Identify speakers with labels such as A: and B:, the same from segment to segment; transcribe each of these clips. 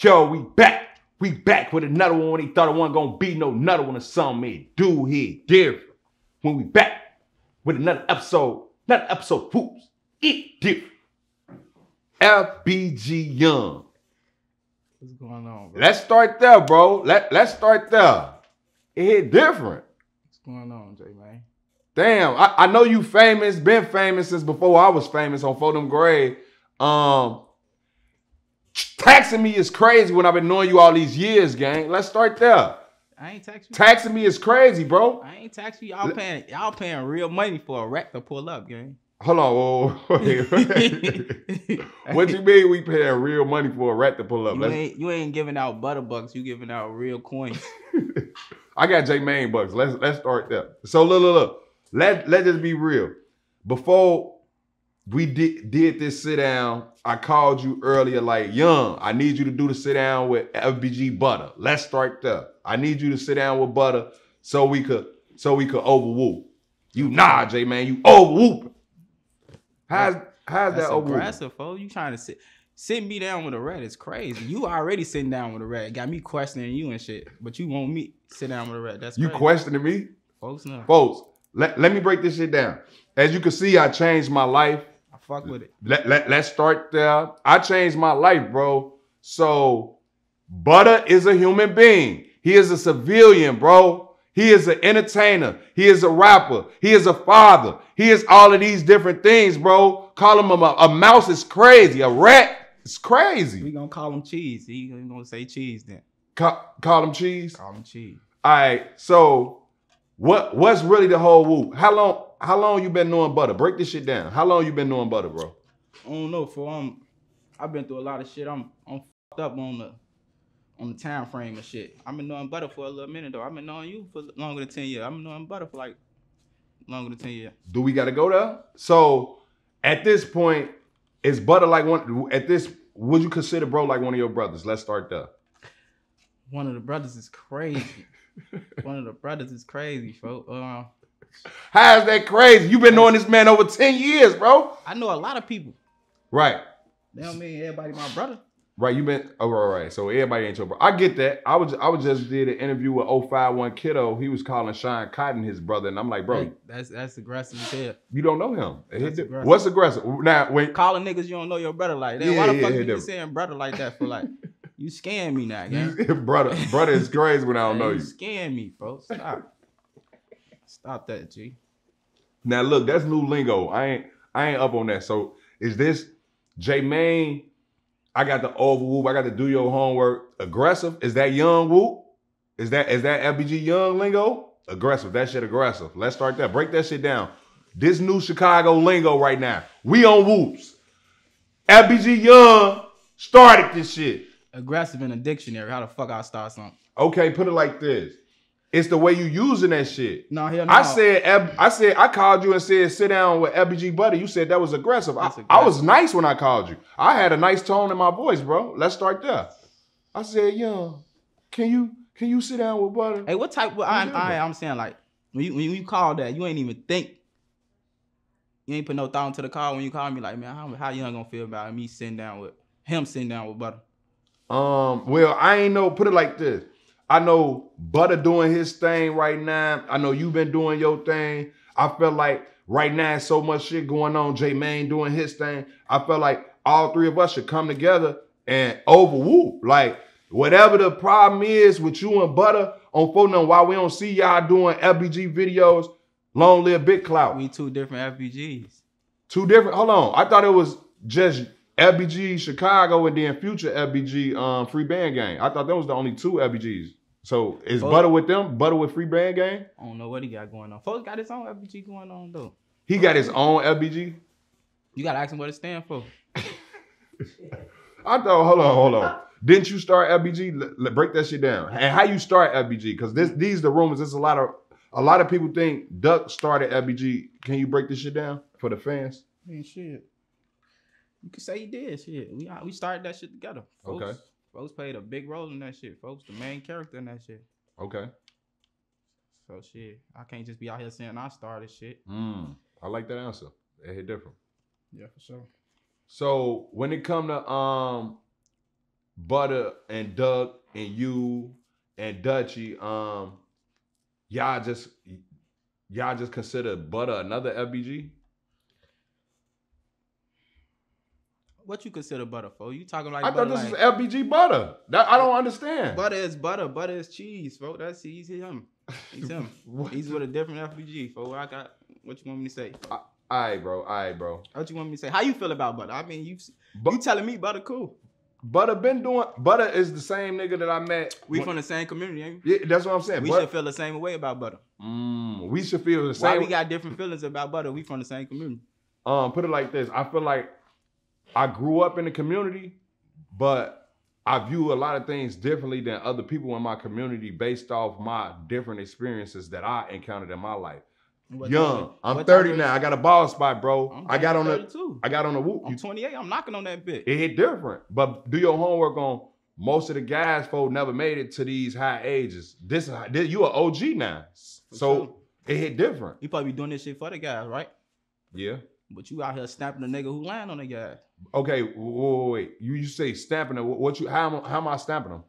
A: Yo, we back. We back with another one when he thought it wasn't gonna be no another one or something. Man, do here different. When we back with another episode, another episode Whoops. It different. FBG Young.
B: What's going on, bro?
A: Let's start there, bro. Let, let's start there. It hit different.
B: What's going on, J Mane?
A: Damn, I, I know you famous, been famous since before I was famous on Fordham Gray. Um, taxing me is crazy when I've been knowing you all these years, gang. Let's start there.
B: I ain't tax you.
A: Taxing me is crazy, bro.
B: I ain't taxing you. Y'all paying y'all paying real money for a rack to pull up, gang.
A: Hold on, whoa, wait. what you mean we paying real money for a rat to pull up?
B: You ain't you ain't giving out butter bucks. You giving out real coins.
A: I got J Mane bucks. Let's let's start there. So look, look, look. Let let us be real. Before we did did this sit down, I called you earlier like, young, I need you to do the sit down with FBG Butta. Let's start there. I need you to sit down with Butter so we could so we could overwhoop. You nah, J Mane, you overwhoop. How's how's
B: That's
A: that overwhoop?
B: aggressive. You trying to sit sit me down with a rat is crazy. You already sitting down with a rat. Got me questioning you and shit. But you want me sit down with a rat. That's
A: You
B: crazy.
A: questioning me?
B: folks no.
A: Folks, let, let me break this shit down. As you can see, I changed my life.
B: Fuck with it.
A: Let, let, let's start there. I changed my life, bro. So, Butter is a human being. He is a civilian, bro. He is an entertainer. He is a rapper. He is a father. He is all of these different things, bro. Call him a, a mouse is crazy. A rat is crazy.
B: We gonna call him cheese. He gonna say cheese then.
A: Ca- call him cheese.
B: Call him cheese.
A: All right. So, what what's really the whole whoop? How long how long you been knowing Butter? Break this shit down. How long you been knowing Butter, bro?
B: I don't know. For um, I've been through a lot of shit. I'm I'm fucked up on the on the time frame and shit. I've been knowing Butter for a little minute though. I've been knowing you for longer than ten years. I've been knowing Butter for like longer than ten years.
A: do we got to go there? So at this point, is Butter like one? At this, would you consider bro like one of your brothers? Let's start there.
B: One of the brothers is crazy. One of the brothers is crazy, folks. Uh,
A: How's that crazy? You've been knowing this man over ten years, bro.
B: I know a lot of people.
A: Right,
B: They don't mean everybody my brother.
A: right. You been oh, right, right. So everybody ain't your bro. I get that. I was I was just did an interview with 051 Kiddo. He was calling Sean Cotton his brother, and I'm like, bro,
B: that's that's aggressive as hell.
A: you don't know him.
B: That's aggressive.
A: What's aggressive? Now when
B: Calling niggas you don't know your brother like that.
A: Yeah,
B: Why the
A: yeah,
B: fuck
A: yeah,
B: you saying brother like that for like you scaring me now, gang.
A: brother brother is crazy when I don't know
B: you
A: you.
B: scaring me, folks. Stop. Stop that, G.
A: Now look, that's new lingo. I ain't I ain't up on that. So is this J Mane? I got the over whoop. I got to do your homework. Aggressive? Is that young whoop? Is that is that FBG young lingo? Aggressive. That shit aggressive. Let's start that. Break that shit down. This new Chicago lingo right now. We on whoops. FBG young started this shit.
B: Aggressive in a dictionary. How the fuck I start something?
A: Okay, put it like this. It's the way you using that shit.
B: No, hell no.
A: I said, I said, I called you and said, sit down with FBG Butta. You said that was aggressive. I,
B: That's
A: I was nice when I called you. I had a nice tone in my voice, bro. Let's start there. I said, young, can you can you sit down with Butter?
B: Hey, what type? What, I,
A: Yeah.
B: I, I'm saying like when you when you call that, you ain't even think. You ain't put no thought into the call when you call me. Like, man, how how young gonna feel about me sitting down with him sitting down with butter?
A: Um, well, I ain't know. Put it like this. I know Butter doing his thing right now. I know you've been doing your thing. I feel like right now so much shit going on. J Mane doing his thing. I feel like all three of us should come together and overwhoop. Like whatever the problem is with you and Butter on phone now why we don't see y'all doing FBG videos. Long live Big Clout.
B: We two different FBGs.
A: Two different. Hold on. I thought it was just FBG Chicago and then future FBG um, Free Band Gang. I thought that was the only two FBGs. So is. Butter with them? Butter with Free Band Gang?
B: I don't know what he got going on. Folks got his own FBG going on though.
A: He got his own FBG.
B: You gotta ask him what it stand for.
A: I thought. Hold on. Hold on. Didn't you start FBG? Let- let- break that shit down. And how you start FBG? Because this these the rumors. There's a lot of a lot of people think Duck started FBG. Can you break this shit down for the fans?
B: I mean, shit. You could say he did. Shit, we uh, we started that shit together. Folks,
A: Okay.
B: Folks played a big role in that shit. Folks, the main character in that shit.
A: Okay.
B: So shit, I can't just be out here saying I started shit.
A: Mm, I like that answer. It hit different.
B: Yeah, for sure.
A: So when it come to um Butter and Duck and you and Dutchy, um, y'all just y'all just consider Butter another FBG?
B: What you consider butter for? You talking like
A: I
B: butter
A: thought this
B: like,
A: was FBG Butta. That I don't understand.
B: butter is butter, butter is cheese, folks. That's he's him. He's him. He's with a different FBG, folks. I got what you want me to say?
A: All right, bro. All right, bro.
B: What you want me to say? How you feel about butter? I mean, you
A: Bu-
B: you telling me butter cool?
A: Butter been doing. Butter is the same nigga that I met.
B: We
A: when-
B: from the same community, ain't we?
A: Yeah, that's what I'm saying.
B: We
A: But-
B: should feel the same way about butter.
A: Mm, we should feel the same.
B: Why we got different feelings about butter? We from the same community.
A: um, put it like this. I feel like I grew up in the community, but I view a lot of things differently than other people in my community based off my different experiences that I encountered in my life.
B: What
A: Young.
B: time-
A: I'm
B: what
A: 30 now. I got a ball spot, bro.
B: I'm
A: I got on the
B: 32.
A: I got on the whoop.
B: I'm
A: You-
B: 28. I'm knocking on that bit.
A: It hit different. But do your homework on most of the guys folk never made it to these high ages. This, this you an OG now.
B: For
A: So
B: sure.
A: it hit different.
B: You probably be doing this shit for the guys, right?
A: Yeah.
B: But you out here snapping a nigga who lying on the guy.
A: Okay, wait, wait, wait. You you say stamping it. What you how am, how am I stamping them?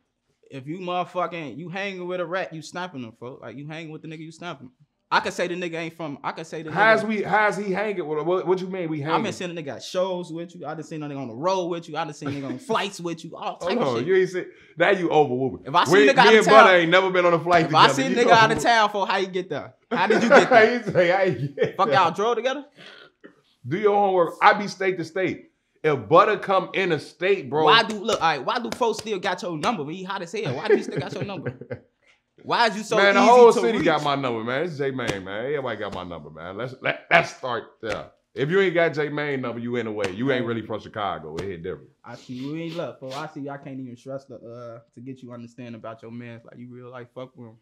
B: If you motherfucking you hanging with a rat, you snapping him, folks. Like you hanging with the nigga, you snapping. I could say the nigga ain't from. I could say the
A: How's
B: nigga.
A: we how's he hanging? What, what, what you mean we
B: I
A: hanging?
B: been seeing a nigga at shows with you. I done seen a nigga on the road with you. I done seen a nigga on flights with you. All type
A: Hold
B: of
A: on,
B: shit.
A: you ain't say now you over whooping.
B: If I see
A: We-
B: a nigga out
A: me
B: of
A: and Butter
B: town-
A: ain't never been on a flight
B: if I
A: together.
B: see a
A: You
B: nigga out of town, for how you get there? How did you get there?
A: he say, I
B: Fuck y'all drove together?
A: Do your homework. I be state to state. If Butter come in a state, bro.
B: Why do look? All right, why do folks still got your number? When he hot as hell, why do you still got your number? Why is you so
A: man, the whole city
B: reach?
A: got my number, man. It's J Mane, man. Everybody got my number, man. Let's let, let's start there. If you ain't got J Mane number, you in the way. You ain't really from Chicago. It hit different.
B: I see you ain't look, bro. I see I can't even trust the uh to get you understand about your man. Like you real like fuck with him.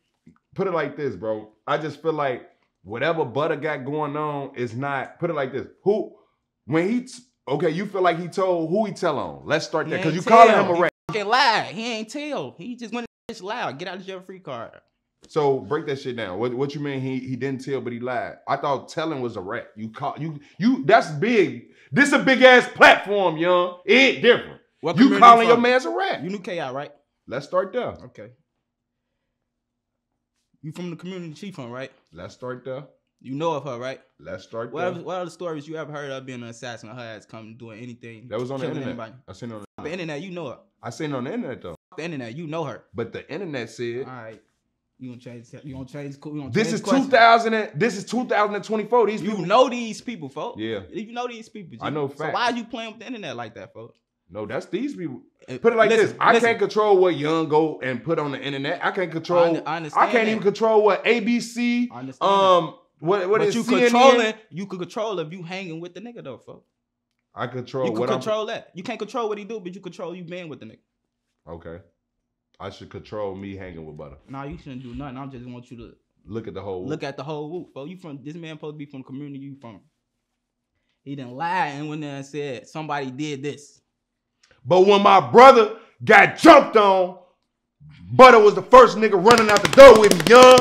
A: Put it like this, bro. I just feel like whatever Butter got going on is not. Put it like this. Who when he okay, you feel like he told who he tell on. Let's start
B: He
A: there because you calling him a
B: He
A: rat.
B: Fucking lie. He ain't tell. He just went bitch loud. Get out of jail free card.
A: So break that shit down. What what you mean he he didn't tell but he lied? I thought telling was a rat. You call you you that's big. This a big ass platform, young. It ain't different.
B: What
A: You calling your man's a rat.
B: You knew KI, right?
A: Let's start there.
B: Okay. You from the community she from, right?
A: Let's start there.
B: You know of her, right?
A: Let's start
B: What
A: there.
B: other, what other stories you ever heard of being an assassin her ass come doing anything?
A: That was on the internet.
B: anybody?
A: I seen it on
B: The
A: the,
B: internet, you know her.
A: I seen it on the internet though.
B: The internet, you know her.
A: But the internet said
B: All right. You gonna change? You gonna change? You gonna
A: this
B: change
A: is
B: the
A: 2000. This is 2024. These
B: You
A: people
B: know these people, folks.
A: Yeah.
B: You know these people. G.
A: I know
B: So why are you playing with the internet like that, folks?
A: No, that's these people.
B: Uh,
A: Put it like
B: listen,
A: this. I
B: listen.
A: can't control what Young go and put on the internet. I can't control.
B: I I understand
A: can't
B: that.
A: even control what ABC.
B: I understand.
A: Um, what what
B: but
A: is
B: you
A: CNN?
B: controlling, you could control if you hanging with the nigga though, folks.
A: I control
B: You can
A: what
B: control that. You can't control what he do, but you control you being with the nigga.
A: Okay. I should control me hanging with butter.
B: Nah, you shouldn't do nothing. I just want you to
A: Look at the whole.
B: look at the whole whoop, folks. You from this man supposed to be from the community you from. He didn't lie and went there and said somebody did this.
A: But when my brother got jumped on, Butter was the first nigga running out the door with me, young.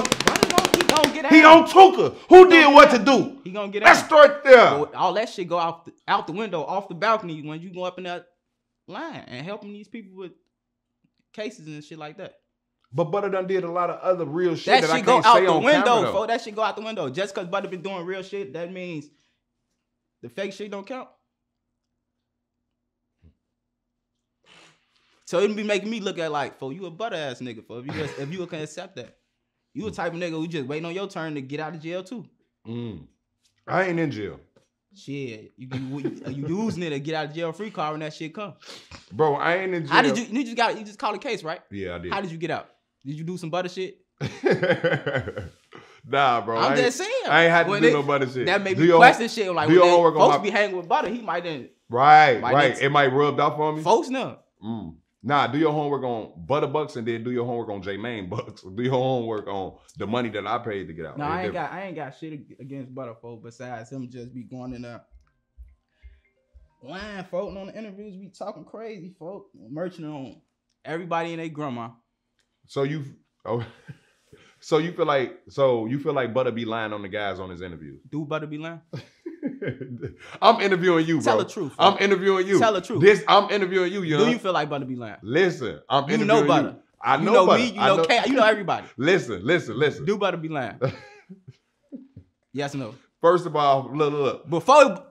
B: He gonna get
A: He
B: out.
A: on Tooka. Who did what to do?
B: He gonna get
A: Let's
B: out.
A: start there.
B: All that shit go out the, out the window, off the balcony when you go up in that line and helping these people with cases and shit like that.
A: But Butter done did a lot of other real shit
B: That
A: that,
B: shit
A: I
B: go
A: can't
B: out
A: say
B: the
A: on
B: window,
A: camera. though.
B: That shit go out the window. Just cause Butter been doing real shit, that means the fake shit don't count. So it'd be making me look at like, for you a butter ass nigga, for if you just, if you can accept that. You a type of nigga who just waiting on your turn to get out of jail too.
A: Mm. I ain't in jail,
B: Shit, you you, you using it to get out of jail free card when that shit come.
A: bro. I ain't in jail.
B: How did you? You just got you just called a case, right?
A: Yeah, I did.
B: How did you get out? Did you do some butter shit?
A: nah, bro. I
B: I'm
A: ain't,
B: just saying.
A: I ain't had to
B: When
A: do
B: it-
A: no butter shit.
B: That made
A: Do
B: me
A: your-
B: question shit. Like
A: do your
B: they,
A: homework on
B: folks
A: my-
B: be hanging with butter, he might didn't.
A: Right,
B: Might
A: right. It might rubbed off on me.
B: Folks no.
A: Mm. Nah, do your homework on Butter Bucks and then do your homework on J Mane Bucks. Do your homework on the money that I paid to get out.
B: No, I ain't
A: different.
B: got I ain't got shit against butter folk besides him just be going in. Lying folk and on the interviews be talking crazy folk. Merchant on everybody and their grandma.
A: So you, oh, so you feel like, so you feel like Butter be lying on the guys on his interviews.
B: Do butter be lying?
A: I'm interviewing you, bro.
B: Tell the truth.
A: I'm interviewing you.
B: Tell the truth.
A: This I'm interviewing you, young.
B: Do you feel like Butter be lying?
A: Listen, I'm
B: You
A: interviewing
B: know Butter.
A: I
B: You
A: know,
B: know
A: Butter.
B: me. You
A: I
B: know K. You know everybody.
A: Listen, listen, listen.
B: Do Butter be lying? yes or no?
A: First of all, look, look, look.
B: Before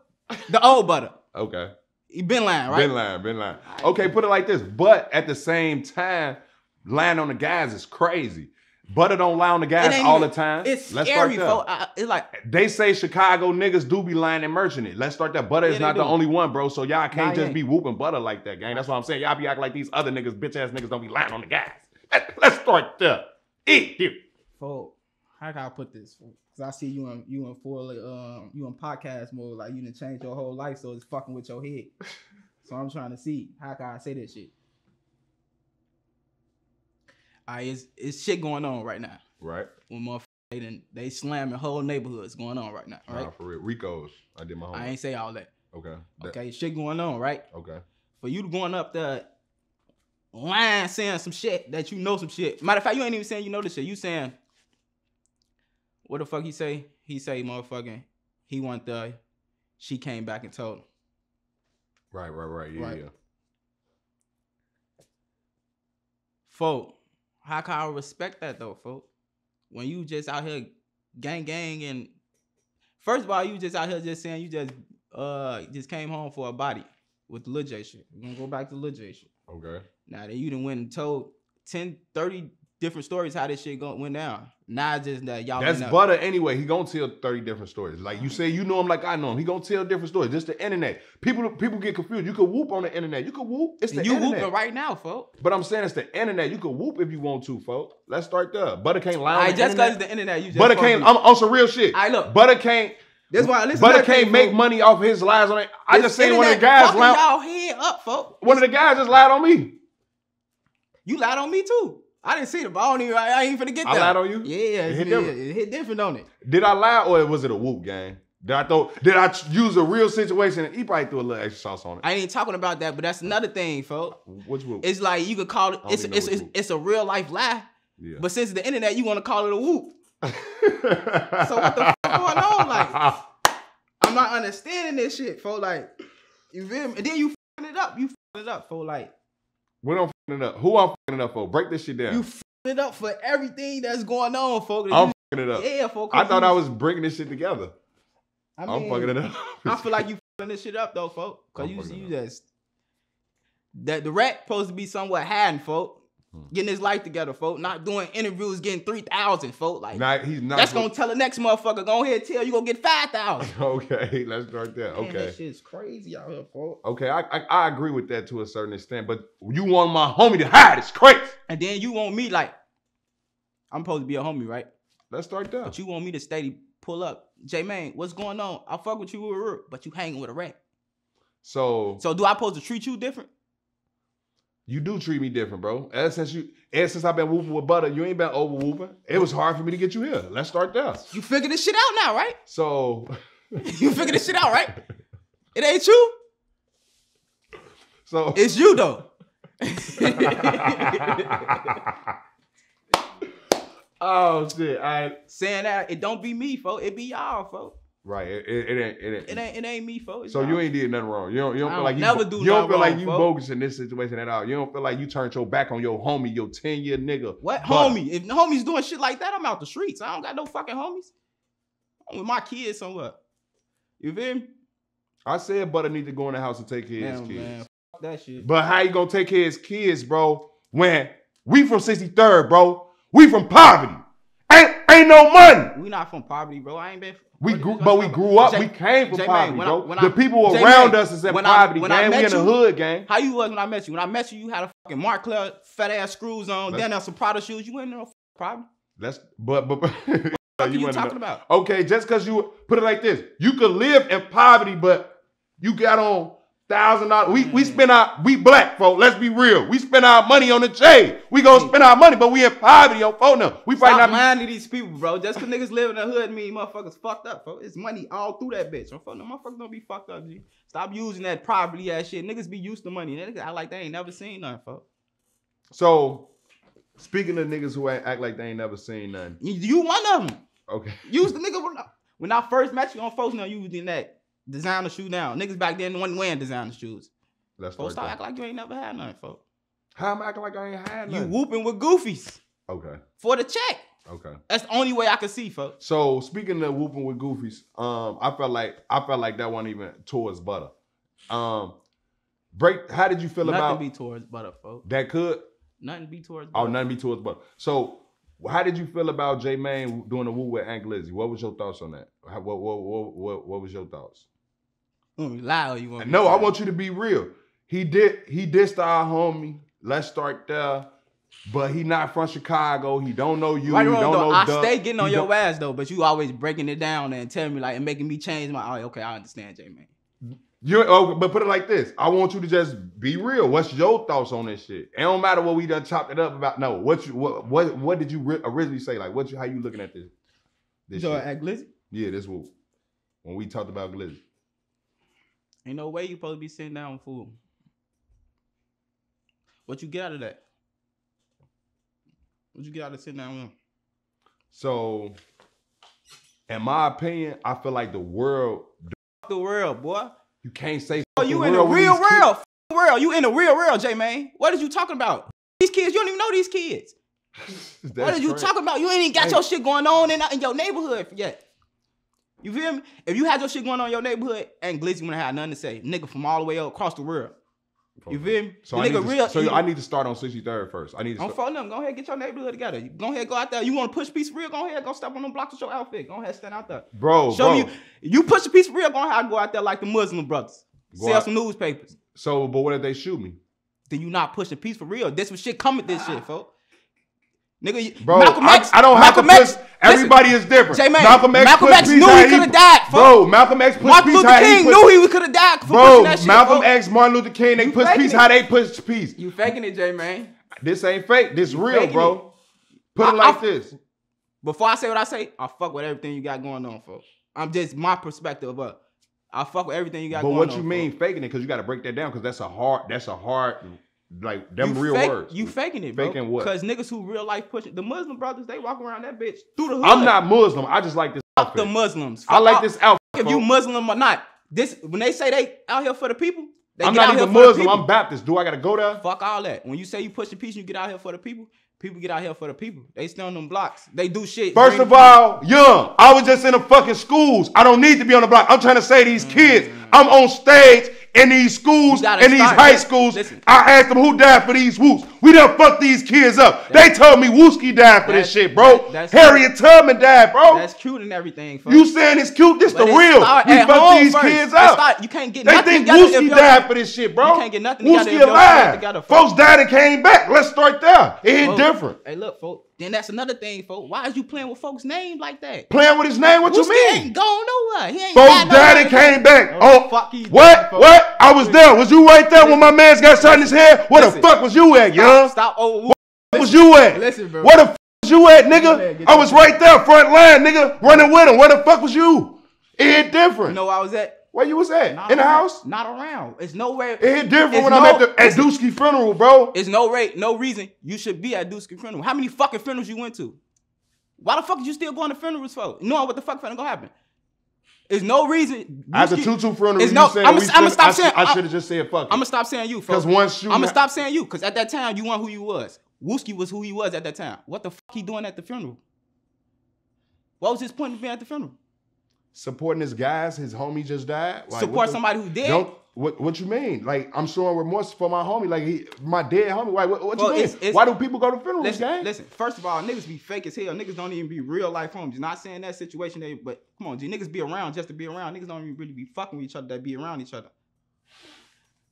B: the old Butter,
A: Okay.
B: he been lying, right?
A: Been lying, been lying. Okay, put it like this. But at the same time, lying on the guys is crazy. Butter don't lie on the
B: It
A: guys
B: ain't
A: all
B: even-
A: the time.
B: It's
A: Let's
B: scary,
A: start there.
B: folks. I- It's like
A: They say Chicago niggas do be lying and merching it. Let's start there. Butter
B: Yeah,
A: is
B: they
A: not the only one, bro. So y'all can't
B: Nah,
A: just
B: yeah.
A: be whooping butter like that, gang. That's what I'm saying. Y'all be acting like these other niggas, bitch ass niggas, don't be lying on the guys. Let- Let's start there. Eat you.
B: Fo, how can I put this? Cause I see you in you in full um you in podcast mode, like you done changed your whole life, so it's fucking with your head. so I'm trying to see how can I say this shit. Alright, it's it's shit going on right now.
A: Right.
B: When motherfuckers they, done, they slamming whole neighborhoods going on right now, right?
A: Nah, for real. Rico's. I did my
B: I ain't say all that.
A: Okay. That-
B: Okay, shit going on, right?
A: Okay.
B: For you going up there lying saying some shit that you know some shit. Matter of fact, you ain't even saying you know this shit. You saying what the fuck he say? He say motherfucking he want the she came back and told him.
A: Right, right, right. Yeah,
B: Right.
A: yeah.
B: Folk, how can I respect that though, folk? When you just out here gang gang and first of all, you just out here just saying you just uh just came home for a body with the Lil Jay shit. We're gonna go back to Lil Jay shit.
A: Okay.
B: Now that you done went and told 10, 30 different stories how this shit go, went down. Now it's just that y'all
A: That's butter anyway. He gonna tell 30 different stories. Like you say, you know him like I know him. He gonna tell different stories. Just the internet. People people get confused. You could whoop on the internet. You could whoop. It's the
B: you
A: internet.
B: whooping right now, folks.
A: But I'm saying it's the internet. You could whoop if you want to, folks. Let's start there. Butter can't lie on
B: I
A: the
B: just cause
A: internet.
B: it's the internet, you just
A: Butter can't. I'm on some real shit.
B: I look.
A: Butter can't.
B: That's why listen.
A: Butter can't
B: thing,
A: make
B: folks.
A: money off his lies on it. I just seen one of the guys lie.
B: y'all head up, folks.
A: One of the guys just lied on me.
B: You lied on me too. I didn't see it, but I don't even. I ain't even finna get
A: that.
B: I
A: lied on you?
B: Yeah,
A: It
B: it
A: hit
B: hit,
A: different.
B: it hit different on it.
A: Did I lie or was it a whoop gang? Did I throw? Did I use a real situation? He probably threw a little extra sauce on it.
B: I ain't talking about that, but that's another thing, folks.
A: Which whoop?
B: It's like you could call it. It's it's, it's, it's a real life lie,
A: yeah.
B: but since the internet, you want to call it a whoop.
A: so
B: what the fuck going on, like? I'm not understanding this shit, folks. Like, you feel me? And then you fucking it up. You fucking it up, folks. Like,
A: When I'm fucking it up, who I'm fucking it up for? Break this shit down.
B: you fucking it up for everything that's going on, folks.
A: I'm fucking it up.
B: yeah, folks.
A: I thought I was bringing this shit together.
B: I
A: I'm fucking it up.
B: I feel like you fucking this shit up though, folks. Cause
A: I'm
B: you you just that the rat supposed to be somewhat hiding, folk.
A: Hmm.
B: Getting his life together, folk. Not doing interviews, getting three thousand, folk. Like
A: Not, he's not.
B: that's gonna tell the next motherfucker. Go ahead, and tell you gonna get five thousand.
A: Okay, let's start there.
B: Man,
A: Okay.
B: that shit's crazy out here, folk.
A: Okay, I, I I agree with that to a certain extent, but you want my homie to hide? It's crazy.
B: And then you want me like, I'm supposed to be a homie, right?
A: Let's start there.
B: But you want me to steady pull up. J Mane, what's going on? I fuck with you, but you hanging with a rat.
A: So
B: So do I supposed to treat you different?
A: You do treat me different, bro. Ever since you, ever since I've been whooping with butter, you ain't been over whooping. It was hard for me to get you here. Let's start there.
B: You figure this shit out now, right?
A: So,
B: you figure this shit out, right? It ain't you.
A: so
B: It's you though.
A: oh shit! I
B: Saying that it don't be me, folks. It be y'all, folks.
A: Right. It, it, it ain't. It ain't.
B: It ain't. It ain't me, folks.
A: So you ain't did nothing wrong. You don't. You don't
B: I
A: feel like you.
B: never do
A: you don't feel like you
B: folks.
A: bogus in this situation at all. You don't feel like you turned your back on your homie, your ten year nigga.
B: what
A: Butter.
B: homie? If the homie's doing shit like that, I'm out the streets. I don't got no fucking homies. I'm with my kids somewhere. You feel me?
A: I said Butter need to go in the house and take care of his kids.
B: man. That shit.
A: But how you gonna take care of his kids, bro? When we from 63rd, bro. We from poverty. Ain't no money.
B: We not from poverty, bro. I ain't been.
A: We grew,
B: what-
A: but we grew up.
B: J-
A: we came from
B: J-Mane,
A: poverty,
B: when I-
A: bro.
B: when
A: the
B: I-
A: people
B: J-Mane,
A: around us is in
B: when I-
A: poverty,
B: I
A: gang. We in the
B: you-
A: hood, gang.
B: How you was when I met you? When I met you, you had a fucking Mark Club fat ass screws on,
A: Let's-
B: then there some Prada shoes. You ain't no problem.
A: That's but but.
B: What are you,
A: wanna
B: talking
A: know-
B: about?
A: Okay, just because you put it like this, you could live in poverty, but you got on thousand dollars. We we
B: Mm.
A: spend our we black folk. Let's be real. We spend our money on the J. We gonna spend our money, but we in poverty on phone now. We
B: Stop
A: not.
B: to these people, bro. Just cause niggas live in the hood mean motherfuckers fucked up, bro. It's money all through that bitch. I'm fucking, motherfuckers don't be fucked up, G. Stop using that poverty ass shit. Niggas be used to money. Niggas act like they ain't never seen nothing, folks.
A: So, speaking of niggas who act, like they ain't never seen nothing.
B: You, you one of them.
A: Okay.
B: Use the nigga when I, when I first met you on folks now you was in that designer shoe now. Niggas back then wasn't wearing designer shoes.
A: Let's
B: Folks, stop acting like you ain't never had nothing, folks.
A: How am I acting like I ain't had nothing?
B: You whooping with goofies
A: okay,
B: for the check.
A: okay.
B: That's the only way I can see, folks.
A: So speaking of whooping with goofies, um, I felt like I felt like that wasn't even towards butter. Um, break. How did you feel
B: Nothing
A: about
B: be towards butter, folks.
A: that? Could
B: Nothing be towards
A: oh nothing be towards butter. So how did you feel about J Mane doing a woo with Ant Glizzy? What was your thoughts on that? What, what what what what was your thoughts?
B: You want me lie or you want me
A: No, I want you to be real. He did he dissed our homie. Let's start there. But he not from Chicago. He don't know you.
B: Right wrong,
A: don't
B: though,
A: know
B: I
A: Duck.
B: stay getting on
A: He
B: your
A: don't-
B: ass though, but you always breaking it down and telling me like and making me change my. Oh, okay, I understand, J Mane.
A: You oh, but put it like this. I want you to just be real. What's your thoughts on this shit? It don't matter what we done chopped it up about. No, what you what what what did you ri- originally say? Like what you how you looking at this? This
B: So
A: shit?
B: at Glizzy,
A: Yeah, this what when we talked about Glizzy.
B: Ain't no way you supposed to be sitting down fool. What you get out of that? What you get out of sitting down with him?
A: So, in my opinion, I feel like the world
B: the world, boy.
A: you can't say.
B: Oh, you
A: the
B: in the real world. The world. You in the real world, J Mane. What is you talking about? These kids, you don't even know these kids. what are you talking about? You ain't even got
A: Hey.
B: your shit going on in, in your neighborhood yet. You feel me? If you had your shit going on in your neighborhood, and Glizzy wouldn't have nothing to say. Nigga from all the way up across the world. You feel me?
A: So,
B: The
A: I need,
B: nigga
A: to,
B: real.
A: so
B: you-
A: I need to start on 63rd first. I need to
B: I'm
A: start.
B: for them. Go ahead, get your neighborhood together. Go ahead, go out there. You want to push a piece of real? Go ahead, go step on them blocks with your outfit. Go ahead, stand out there.
A: Bro,
B: Show
A: bro.
B: me you. You push a piece of real. Go ahead, go out there like the Muslim brothers.
A: Go
B: Sell
A: out-
B: some newspapers.
A: So, but what if they shoot me?
B: Then you not push a piece for real. This was shit come with this shit, folks. Nigga, you-
A: Bro,
B: Malcolm
A: I,
B: X,
A: I don't
B: Malcolm
A: have to
B: X,
A: push. Everybody is different.
B: J-Mane,
A: Malcolm X,
B: Malcolm X knew he coulda died, folks.
A: Bro, Malcolm X pushed
B: Martin
A: peace
B: Luther
A: he
B: King
A: pushed-
B: knew he could have died for
A: Bro,
B: that shit.
A: Malcolm
B: folks.
A: X, Martin Luther King, they
B: You
A: push peace
B: it.
A: how they push peace.
B: You faking it, J Mane.
A: This ain't fake. This real,
B: faking
A: bro. Put it like
B: I-
A: this.
B: Before I say what I say, I fuck with everything you got going on, folks. I'm just my perspective, but I fuck with everything you got
A: But what you mean faking it? Because you got to break that down. Because that's a hard. That's a hard. Like them
B: you
A: real
B: fake-
A: words.
B: You faking it, bro.
A: Faking what?
B: Because niggas who real life pushing the Muslim brothers, they walk around that bitch through the hood.
A: I'm not Muslim. I just like this
B: Fuck
A: outfit.
B: the Muslims.
A: I like
B: Fuck
A: this outfit.
B: If you. Muslim or not, this when they say they out here for the people, they
A: I'm not
B: out
A: even Muslim. I'm Baptist. Do I got to go there?
B: Fuck all that. When you say you push the peace, you get out here for the people. People get out here for the people. They stay on them blocks. They do shit.
A: First of all, young. I was just in the fucking schools. I don't need to be on the block. I'm trying to say these kids. Mm. I'm on stage in these schools, in these
B: start-
A: high schools.
B: listen.
A: I asked them who died for these whoops. We done fucked these kids up. They told me Wooski died for this shit, bro.
B: that- that's-
A: Harriet Tubman died, bro.
B: that's cute and everything. Folks.
A: You saying it's cute? This
B: But
A: the real. We fucked these
B: first.
A: kids up.
B: start- you can't get
A: They think Wooski died for this shit, bro.
B: You can't get nothing
A: Wooski alive.
B: folks.
A: Died and came back. Let's start there. It different.
B: Hey, look, folks. Then that's another thing, folks. Why is you playing with folks' name like that?
A: Playing with his name? What you
B: Wooski
A: mean?
B: ain't going nowhere. He ain't
A: Folks
B: got
A: died
B: nowhere
A: and came back.
B: Oh,
A: Oh,
B: fuck he did,
A: what?
B: folks.
A: What? I was there. Was you right there when my man's got shot in his head? Where the fuck was you at, young?
B: Stop. Oh,
A: Where was you at?
B: Listen, bro.
A: Where the fuck was you at, nigga?
B: get
A: I was right there, front line, nigga, running with him. Where the fuck was you? It hit
B: you
A: different.
B: know where I was at?
A: Where you was at?
B: Not
A: In the
B: around-
A: house?
B: Not around. It's nowhere.
A: It hit different when I'm at the at. Dusky funeral, bro.
B: It's no rate, no reason you should be at Dusky funeral. How many fucking funerals you went to? Why the fuck is you still going to funerals for? Knowing what the fuck finna gonna happen? There's no reason.
A: After
B: Dusky-
A: Tutu funeral,
B: It's no-
A: we
B: I'ma stop
A: I,
B: saying-
A: I
B: I-
A: should have just said fuck.
B: I'm gonna stop saying you.
A: Because one shooting.
B: I'm gonna stop saying you, because at that time you weren't who you was. Wooski was who he was at that time. What the fuck he doing at the funeral? What was his point of being at the funeral?
A: Supporting his guys. His homie just died. Like,
B: Support
A: the-
B: somebody who did.
A: Don't what what you mean? Like I'm showing remorse for my homie. Like he my dead homie. Why what, what
B: Well,
A: you mean?
B: it's- it's-
A: Why do people go to funerals,
B: Listen,
A: gang?
B: listen. First of all, niggas be fake as hell. Niggas don't even be real life homies. Not saying that situation, they, but come on, G. Niggas be around just to be around. Niggas don't even really be fucking with each other. That be around each other.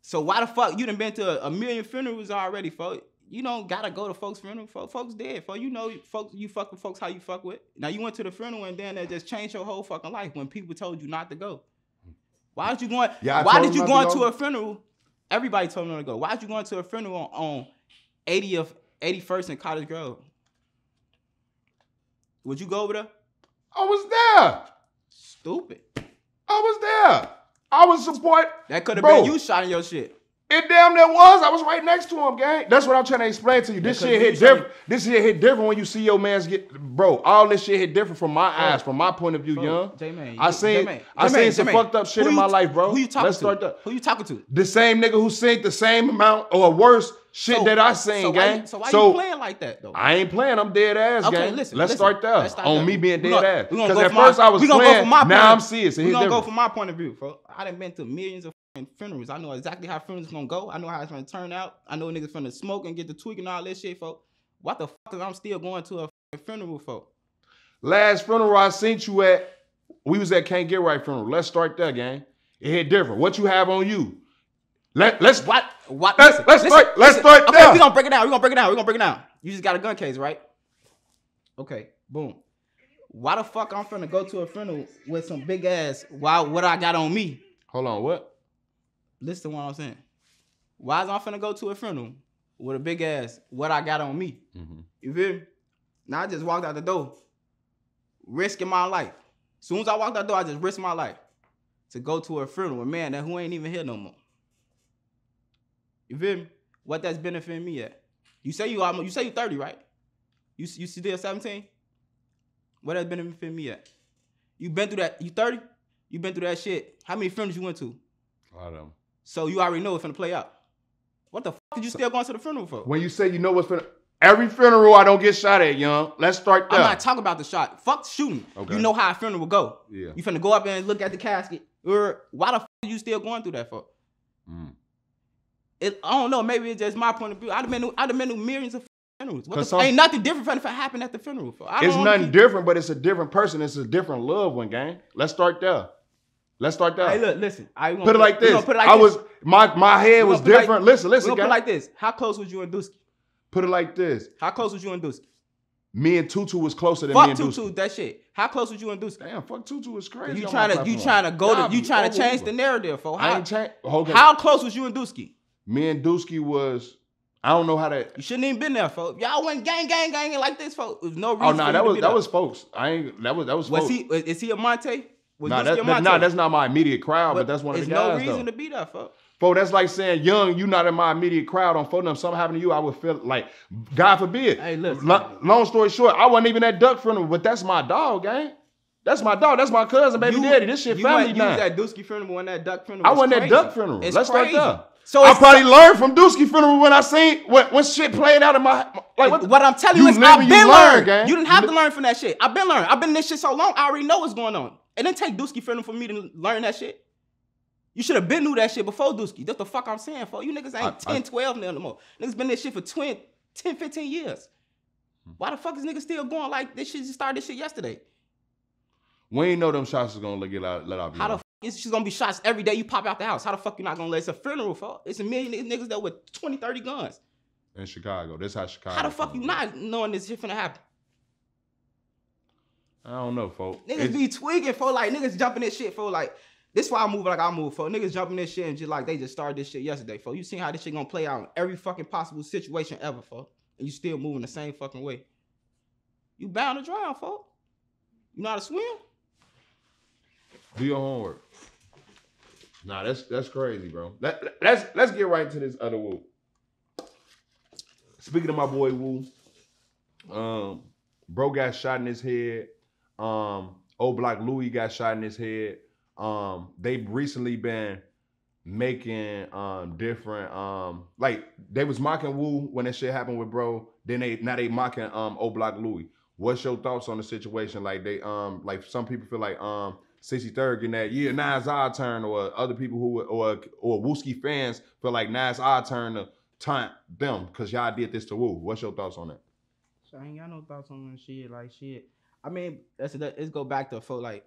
B: So why the fuck you done been to a, a million funerals already, folks? You don't gotta go to folks' funeral. Folks, folks dead. Folks, you know, folks, you fuck with folks how you fuck with. Now you went to the funeral and then that just changed your whole fucking life when people told you not to go. Why did you going?
A: Yeah,
B: why did you going
A: to
B: to, a funeral? Everybody told me not to go. Why did you going to a funeral on, on 80th, 81st and Cottage Grove? Would you go over there?
A: I was there.
B: Stupid.
A: I was there. I was support.
B: That could have been you shot in your shit.
A: It damn near was. I was right next to him, gang. That's what I'm trying to explain to you. This
B: Yeah,
A: shit hit
B: trying to-
A: different. This shit hit different when you see your man's get, bro. All this shit hit different from my eyes, from my point of view,
B: Bro,
A: young.
B: J-Mane,
A: I seen,
B: J-Mane,
A: I
B: J-Mane,
A: seen some
B: J-Mane.
A: fucked up shit
B: Who
A: in my
B: t-
A: life, bro.
B: Who you talking
A: Let's
B: to?
A: start that.
B: Who you talking to?
A: The same nigga who seen the same amount or worse shit
B: So-
A: that I seen,
B: so why,
A: gang.
B: you- So why you playing like that though?
A: I ain't playing. I'm dead ass,
B: Okay,
A: gang.
B: listen.
A: Let's
B: listen.
A: start there.
B: Let's start
A: on
B: there.
A: me being dead
B: gonna-
A: ass. Because at
B: my-
A: first I was
B: we go
A: playing.
B: from my
A: now I'm serious.
B: We gonna go from my point of view, bro. I done been to millions of fucking funerals. I know exactly how funerals gonna go. I know how it's gonna turn out. I know niggas finna smoke and get the tweak and all this shit, folks. What the fuck is I'm still going to a fucking funeral for?
A: Last funeral I seen you at, we was at Can't Get Right funeral. Let's start there, gang. It hit different. What you have on you? Let let's
B: What? What?
A: Let's-
B: listen,
A: let's
B: listen,
A: start- let's
B: listen.
A: start
B: Okay,
A: there.
B: we gonna break it down. We gonna break it down. We gonna break it down. You just got a gun case, right? Okay. Boom. Why the fuck I'm finna go to a funeral with some big ass? Why? What I got on me?
A: hold on. What?
B: Listen to what I'm saying. Why is I finna go to a funeral with a big ass? What I got on me? Mm-hmm. You feel me? Now I just walked out the door, risking my life. As Soon as I walked out the door, I just risked my life to go to a funeral with a man that who ain't even here no more. You feel me? What that's benefiting me at? You say you almost, you say you 30, right? You you still 17? What that's benefiting me at? You been through that? You 30? You been through that shit? How many funerals you went to?
A: A lot of them.
B: So you already know it's gonna play out. What the fuck did you still going to the funeral for?
A: When you say you know what's gonna every funeral I don't get shot at, young. Let's start there.
B: I'm not talking about the shot. Fuck shooting.
A: Okay.
B: You know how a funeral will go.
A: yeah.
B: You finna go up and look at the casket. Or why the fuck are you still going through that for?
A: Mm.
B: It, I don't know. Maybe it's just my point of view. I'd have been, I'd have been to millions of funerals. What the,
A: some-
B: ain't nothing different from if it happened at the funeral.
A: It's nothing different, but it's a different person. It's a different loved one, gang. Let's start there. Let's start that.
B: Hey, look, listen. I
A: put it like this.
B: Put it like
A: I
B: this.
A: was my my head was
B: it like-
A: different. listen, listen,
B: put it like this. How close was you and Dusky?
A: put it like this.
B: How close was you and Dusky?
A: Me and Tutu was closer than me and
B: Tutu,
A: Deuce.
B: that shit. How close was you and Dusky?
A: Damn, fuck Tutu is crazy.
B: You trying to you trying to go to you trying to change
A: Uber.
B: the narrative for
A: I
B: how
A: ain't change. Okay.
B: how close was you and Dusky?
A: Me and Dusky was. I don't know how to.
B: You shouldn't even been there, folks. Y'all went gang, gang, gang like this, folks. There's no oh, reason.
A: Oh no,
B: you
A: that was that
B: there.
A: was folks. I ain't. That was that was.
B: Was
A: folks.
B: he? Is he a Monte? Was
A: Nah,
B: Dusky
A: that,
B: a
A: that,
B: Monte?
A: nah, that's not my immediate crowd, but, that's one of the guys.
B: There's no reason
A: though.
B: to be there, folks.
A: Fo, that's like saying, young, you not in my immediate crowd. On phone them, something happened to you, I would feel like, God forbid.
B: Hey, listen.
A: Lo- long story short, I wasn't even at duck funeral, but that's my dog, gang. That's my dog. That's my cousin, baby
B: You-
A: daddy. This shit
B: you
A: family
B: went- You was
A: now.
B: at Dusky funeral and that duck funeral.
A: I
B: was
A: wasn't at duck funeral.
B: It's
A: Let's start
B: crazy.
A: there.
B: So
A: I probably learned from Dusky funeral when I seen when, when shit played out in my like what,
B: what, I'm telling you,
A: You
B: is I've been
A: learn,
B: learned.
A: gang.
B: You didn't have
A: You
B: to learn from that shit. I've been learned. I've been in this shit so long. I already know what's going on. It didn't take Dusky funeral for me to learn that shit. You should have been knew that shit before Dusky. That's the fuck I'm saying, for you niggas ain't
A: I-
B: 10, 12 now no more. Niggas been in this shit for 20, 10, 15 years. Hmm. Why the fuck is niggas still going like this shit just started this shit yesterday?
A: we ain't know them shots is gonna let get out let out.
B: How the fuck is she's gonna be shots every day you pop out the house? How the fuck you not gonna let it's a funeral for? It's a million niggas that with 20, 30 guns.
A: in Chicago? This how Chicago.
B: How the fuck you not knowing this shit finna happen?
A: I don't know, folks.
B: Niggas be tweaking for like niggas jumping this shit for like this why I move like I move for niggas jumping this shit and just like they just started this shit yesterday for you seen how this shit gonna play out in every fucking possible situation ever for and you still moving the same fucking way. You bound to drown, folks. You know how to swim?
A: Do your homework. Nah, that's that's crazy, bro. Let, let's let's get right into this other Woo. Speaking of my boy Woo, um, bro got shot in his head. Um, old Block Louis got shot in his head. Um, they've recently been making um different um like they was mocking Woo when that shit happened with bro. Then they now they mocking um old Block Louis. What's your thoughts on the situation? Like they um like some people feel like um 63rd getting that yeah now it's our turn or other people who or or Wooski fans feel like now it's our turn to taunt them because y'all did this to Woo. What's your thoughts on that?
B: So I ain't got no thoughts on that shit. Like shit. I mean, that's that. Let's go back to for like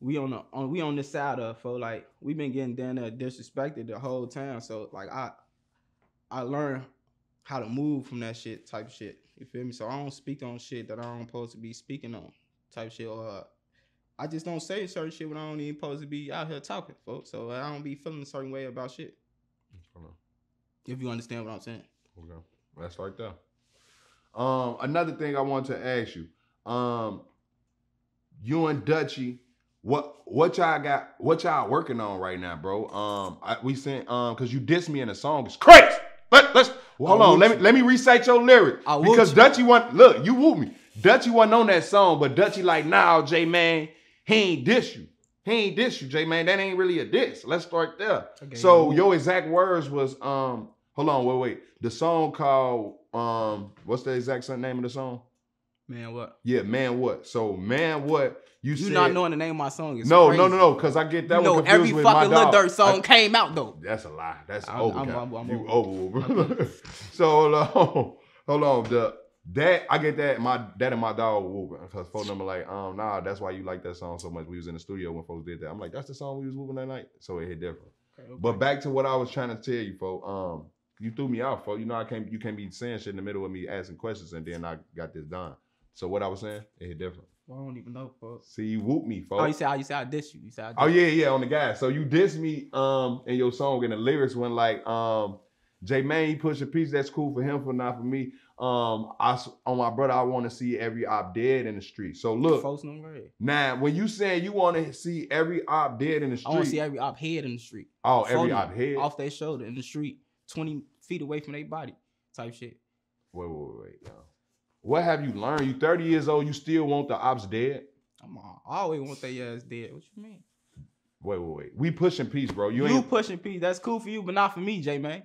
B: we on the on we on this side of for like we been getting down there disrespected the whole time. So like I I learned how to move from that shit type shit. You feel me? So I don't speak on shit that I don't supposed to be speaking on type shit. Or uh, I just don't say certain shit when I don't even supposed to be out here talking, folks. So I don't be feeling a certain way about shit. If you understand what I'm saying.
A: Okay, let's start there. Um, another thing I want to ask you, um, you and Dutchy What what y'all got? What y'all working on right now, bro? Um, I, we sent um because you dissed me in a song. It's crazy. Let let's well, hold on. Let me
B: whoop
A: let me recite your lyric
B: I'll
A: because
B: you.
A: Dutchy want look you whoop me. Dutchy wasn't on that song, but Dutchy like nah, J Mane, he ain't diss you. He ain't diss you, J Mane. That ain't really a diss. Let's start there.
B: Okay,
A: so your exact words was um. Hold on, wait, wait. The song called um. What's the exact name of the song?
B: Man, what?
A: Yeah, man, what? So man, what? You,
B: You
A: said,
B: not knowing the name of my song is
A: no,
B: crazy.
A: no, no, no, because I get that
B: You
A: one confused
B: every fucking Lil. Durk song
A: I-
B: came out though.
A: that's a lie. That's
B: I'm-
A: over.
B: I'm- I'm- I'm
A: you
B: over.
A: over. so hold on, hold on. The that I get that my dad and my dog were whooping because phone number like um nah that's why you like that song so much. We was in the studio when folks did that. I'm like that's the song we was whooping that night. So it hit different.
B: Okay, okay.
A: But back to what I was trying to tell you, folks. Um, you threw me off, folks. You know I can't. You can't be saying shit in the middle of me asking questions and then I got this done. So what I was saying, it hit different.
B: Well, I don't even know, folks.
A: See, you whoop me, folks.
B: Oh, you say, oh, you say I diss you. You say I diss
A: Oh yeah, yeah, on the guy. So you dissed me um in your song and the lyrics went like um J Mane he push a piece that's cool for him for not for me. Um I s- on my brother I want to see every op dead in the street. So look
B: Folks don't
A: now when you saying you want to see every op dead in the street,
B: I want to see every op head in the street.
A: oh every
B: Phone
A: op head.
B: off their shoulder in the street, 20 feet away from their body, type shit.
A: Wait, wait, wait, wait. yo. What have you learned? You 30 years old, you still want the ops dead?
B: I'm all, I always want their ass dead. What you mean?
A: Wait, wait, wait. We pushing peace, bro. You
B: You,
A: ain't
B: pushing peace. That's cool for you, but not for me, J Mane.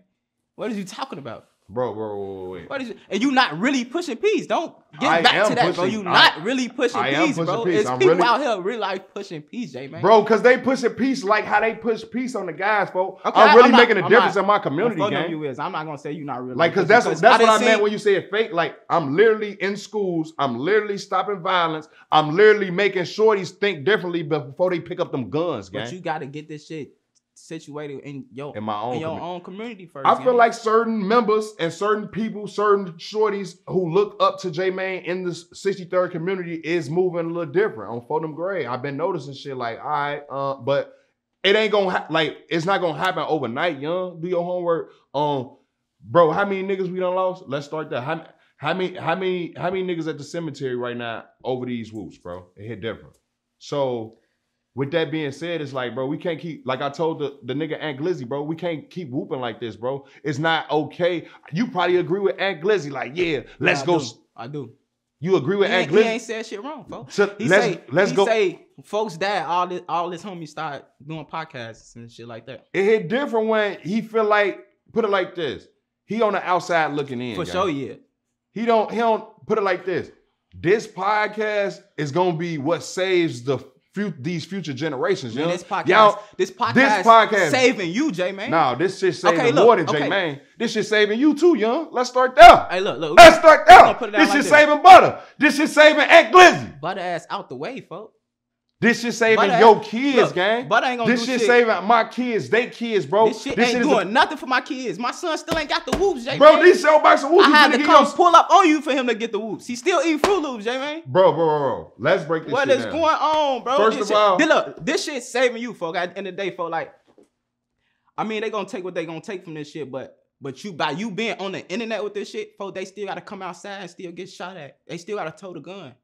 B: What are you talking about?
A: Bro, bro, wait, wait.
B: What is it? And you not really pushing peace. Don't get
A: I
B: back to that, bro.
A: pushing-
B: You
A: I-
B: not really pushing
A: I
B: peace,
A: pushing
B: bro.
A: peace.
B: It's
A: I'm
B: people
A: really-
B: out here really like pushing peace, J Mane.
A: Bro, cause they pushing peace like how they push peace on the guys, bro.
B: Okay,
A: I'm really
B: not-
A: making a
B: I'm
A: difference
B: not-
A: in my community, gang.
B: you is. I'm not gonna say you not really
A: Like, cause that's
B: because
A: that's what
B: done
A: I meant when you said fake. Like, I'm literally in schools. I'm literally stopping violence. I'm literally making shorties think differently before they pick up them guns, gang.
B: But you got to get this shit situated in your
A: in my own
B: in your
A: community.
B: own community first.
A: I feel
B: gang.
A: like certain members and certain people, certain shorties who look up to J Mane in the 63rd community is moving a little different on Fordham Gray. I've been noticing shit like, all right, uh, but it ain't gonna ha- like it's not gonna happen overnight, young. Do your homework. Um, bro, how many niggas we done lost? Let's start that. How, how many, how many, how many niggas at the cemetery right now over these whoops, bro? It hit different. So with that being said, it's like, bro, we can't keep like I told the, the nigga Ant Glizzy, bro, we can't keep whooping like this, bro. It's not okay. You probably agree with Ant Glizzy, like, yeah, let's
B: I
A: go.
B: do. I do.
A: You agree with
B: He
A: Ant
B: Glizzy? he ain't said shit wrong, folks.
A: So
B: He
A: let's
B: say,
A: let's
B: he
A: go.
B: say folks died. All this, all his homies start doing podcasts and shit like that.
A: it hit different when he feel like put it like this. He on the outside looking in.
B: For
A: gang.
B: sure, yeah.
A: He don't he don't put it like this. This podcast is gonna be what saves the few these future generations.
B: Man, this podcast,
A: Y'all,
B: this podcast,
A: this podcast-
B: saving you, J Mane.
A: nah, this shit saving
B: Okay, look,
A: more than J
B: okay.
A: Man. This shit saving you too, young. Let's start there.
B: Hey, look, look.
A: Let's start there.
B: put it down
A: This
B: like
A: shit
B: this.
A: saving butter. This shit saving Ant Glizzy.
B: butter ass out the way, folks.
A: This shit saving your kids,
B: look,
A: gang.
B: Butter ain't gonna
A: This
B: do
A: shit
B: shit.
A: saving my kids, they kids, bro.
B: this shit ain't
A: is
B: doing
A: a,
B: nothing for my kids. My son still ain't got the whoops, J
A: bro. These sell box of whoops.
B: I had to come
A: your-
B: pull up on you for him to get the whoops. He still eating Fruit Loops, J Mane.
A: bro, bro, bro, bro. Let's break this
B: What
A: shit
B: is
A: down.
B: going on, bro?
A: First
B: this
A: of
B: shit,
A: all-
B: look, this shit saving you, folks. At the end of the day, folks, like, I mean, they gonna take what they gonna take from this shit, but but you by you being on the internet with this shit, folks, they still gotta come outside and still get shot at. They still gotta tote a gun.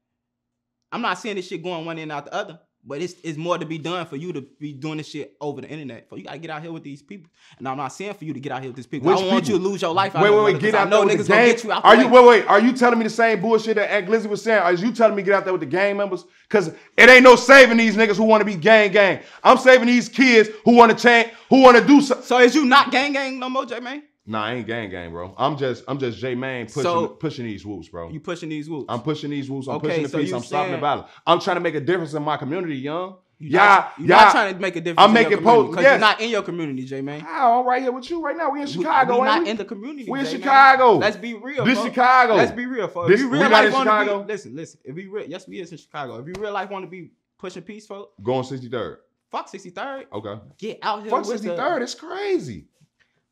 B: I'm not seeing this shit going one end out the other, but it's it's more to be done for you to be doing this shit over the internet. For you gotta get out here with these people. And I'm not saying for you to get out here with these people.
A: Which
B: I don't want you to lose your life. out
A: Wait, wait, wait. Get out there with
B: niggas
A: the gang.
B: get you out
A: Are you
B: way.
A: wait, wait? Are you telling me the same bullshit that Ant Glizzy was saying? Are you telling me get out there with the gang members? Cause it ain't no saving these niggas who want to be gang gang. I'm saving these kids who want to change, who want to do something.
B: So is you not gang gang no more, J Mane?
A: Nah, I ain't gang gang, bro. I'm just, I'm just J Mane pushing,
B: So-
A: pushing these whoops, bro.
B: You pushing these whoops.
A: I'm pushing these whoops. I'm
B: Okay,
A: pushing the
B: so
A: peace. I'm stopping the
B: saying-
A: violence. I'm trying to make a difference in my community, young.
B: You
A: Yeah,
B: not, you
A: yeah.
B: not trying to make a difference.
A: I'm
B: in
A: making posts,
B: because
A: yes.
B: you're not in your community, J Mane.
A: How? I'm right here with you right now. We in Chicago,
B: we
A: ain't
B: not
A: we?
B: in the community.
A: We in. Chicago.
B: Let's be real.
A: This
B: folks.
A: Chicago.
B: Let's be real, folks.
A: This-
B: if you real life want
A: Chicago?
B: to be, listen, listen. If we real, yes, we is in Chicago. If you real life want to be pushing peace, folks,
A: Going 63rd.
B: fuck 63rd.
A: Okay.
B: Get out here
A: Fuck 63rd.
B: the.
A: It's crazy.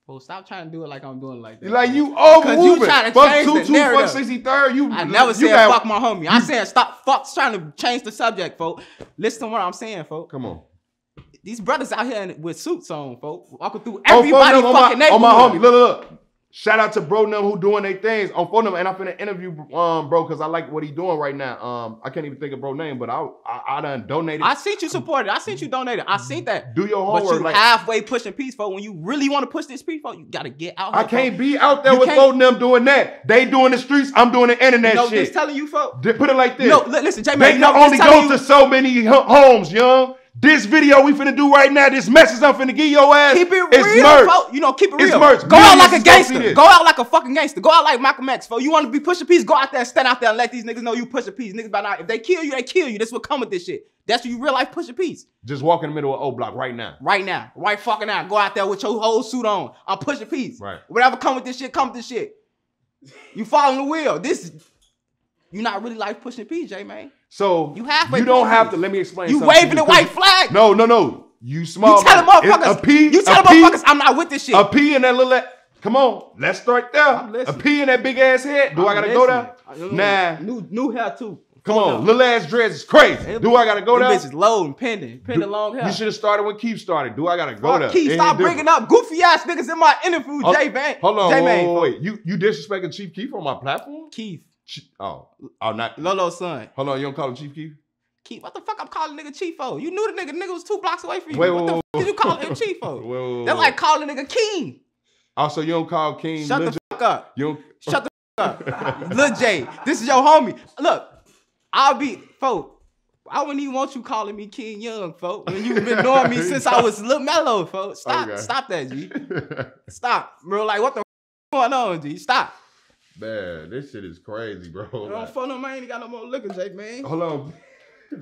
B: Folks, stop trying to do it like I'm doing like that.
A: Like you over
B: Cause you
A: moving.
B: tryna
A: Fuck
B: change
A: two
B: the
A: two. Fuck
B: narrative.
A: 63rd. You.
B: I never
A: you
B: said
A: got-
B: fuck my homie. I said stop fuck trying to change the subject, folks. Listen to what I'm saying, folks.
A: Come on.
B: These brothers out here with suits on, folks, walking through
A: Oh,
B: everybody
A: fuck, no, on
B: fucking
A: my, on my homie. Look, look, look. Shout out to bro them who doing their things on phone them, and I'm finna interview um bro because I like what he doing right now. Um, I can't even think of bro name, but I I, I done donated.
B: I seen you supported. I seen you donated. I seen that.
A: do your
B: But
A: homework.
B: you
A: like
B: halfway pushing peace, folks. When you really want to push this peace, folks, you gotta get out.
A: I can't
B: folks.
A: be out there
B: You
A: with both them doing that. They doing the streets. I'm doing the internet shit.
B: just telling you, folks.
A: Put it like this.
B: No, listen, J
A: They
B: man.
A: can
B: No,
A: only go
B: you,
A: to so many ho- homes, young. This video we finna do right now, this message I'm finna give your ass,
B: keep it
A: it's
B: real,
A: merch.
B: folks. You know, keep it
A: It's
B: real.
A: merch.
B: Go out like a
A: is gonna see
B: gangster. Go out like a fucking gangster. Go out like Malcolm X, folks. You want to be push a piece? Go out there and stand out there and let these niggas know you pushing peace. Niggas by now, if they kill you, they kill you. That's what come with this shit. That's what you real life pushing peace.
A: Just walk in the middle of O Block right now.
B: Right now, right fucking now. Go out there with your whole suit on. I'm a piece.
A: Right.
B: Whatever come with this shit, come with this shit. You following the wheel. This, you not really like pushing PJ, man.
A: So
B: You halfway
A: you don't have to. Let me explain.
B: You waving the white flag.
A: No, no, no. You small.
B: You telling
A: man.
B: motherfuckers.
A: A P.
B: you telling
A: a P,
B: motherfuckers I'm not with this shit.
A: A P in that little. Come on, let's start there.
B: I'm
A: A. P in that big ass head. Do I gotta go there? Nah.
B: New new hair too.
A: Come on, little ass dreads is crazy. Do I gotta go there?
B: bitches low and pending, pending long hair.
A: You should have started when Keith started. Do I gotta go
B: Fuck
A: there?
B: Keith, stop bringing
A: different.
B: up goofy ass niggas in my interview,
A: Hold-
B: J Van.
A: Hold on,
B: J
A: wait, wait, wait. You you disrespecting Chief Keef on my platform?
B: Keith,
A: Oh, oh, not.
B: Lolo's son.
A: Hold on, you don't call him Chief Keef?
B: Keith, what the fuck I'm calling nigga Chief for? You knew the nigga. Nigga was two blocks away from you.
A: Wait,
B: what
A: wait,
B: the fuck did you call him Chief for? That's like calling nigga King.
A: Oh, also, you don't call King.
B: Shut
A: Lil
B: the
A: J-
B: fuck up.
A: You don't.
B: Shut the fuck up. Lil J, this is your homie. Look, I'll be, folk, I wouldn't even want you calling me King Young, folk. When you've been knowing me since I was Lil Mellow, folk. Stop,
A: Okay.
B: stop that, G. Stop. Bro, like, what the going on, G? Stop.
A: Man, this shit is crazy, bro.
B: I don't phone no man, ain't got no more liquor, J, man.
A: Hold on.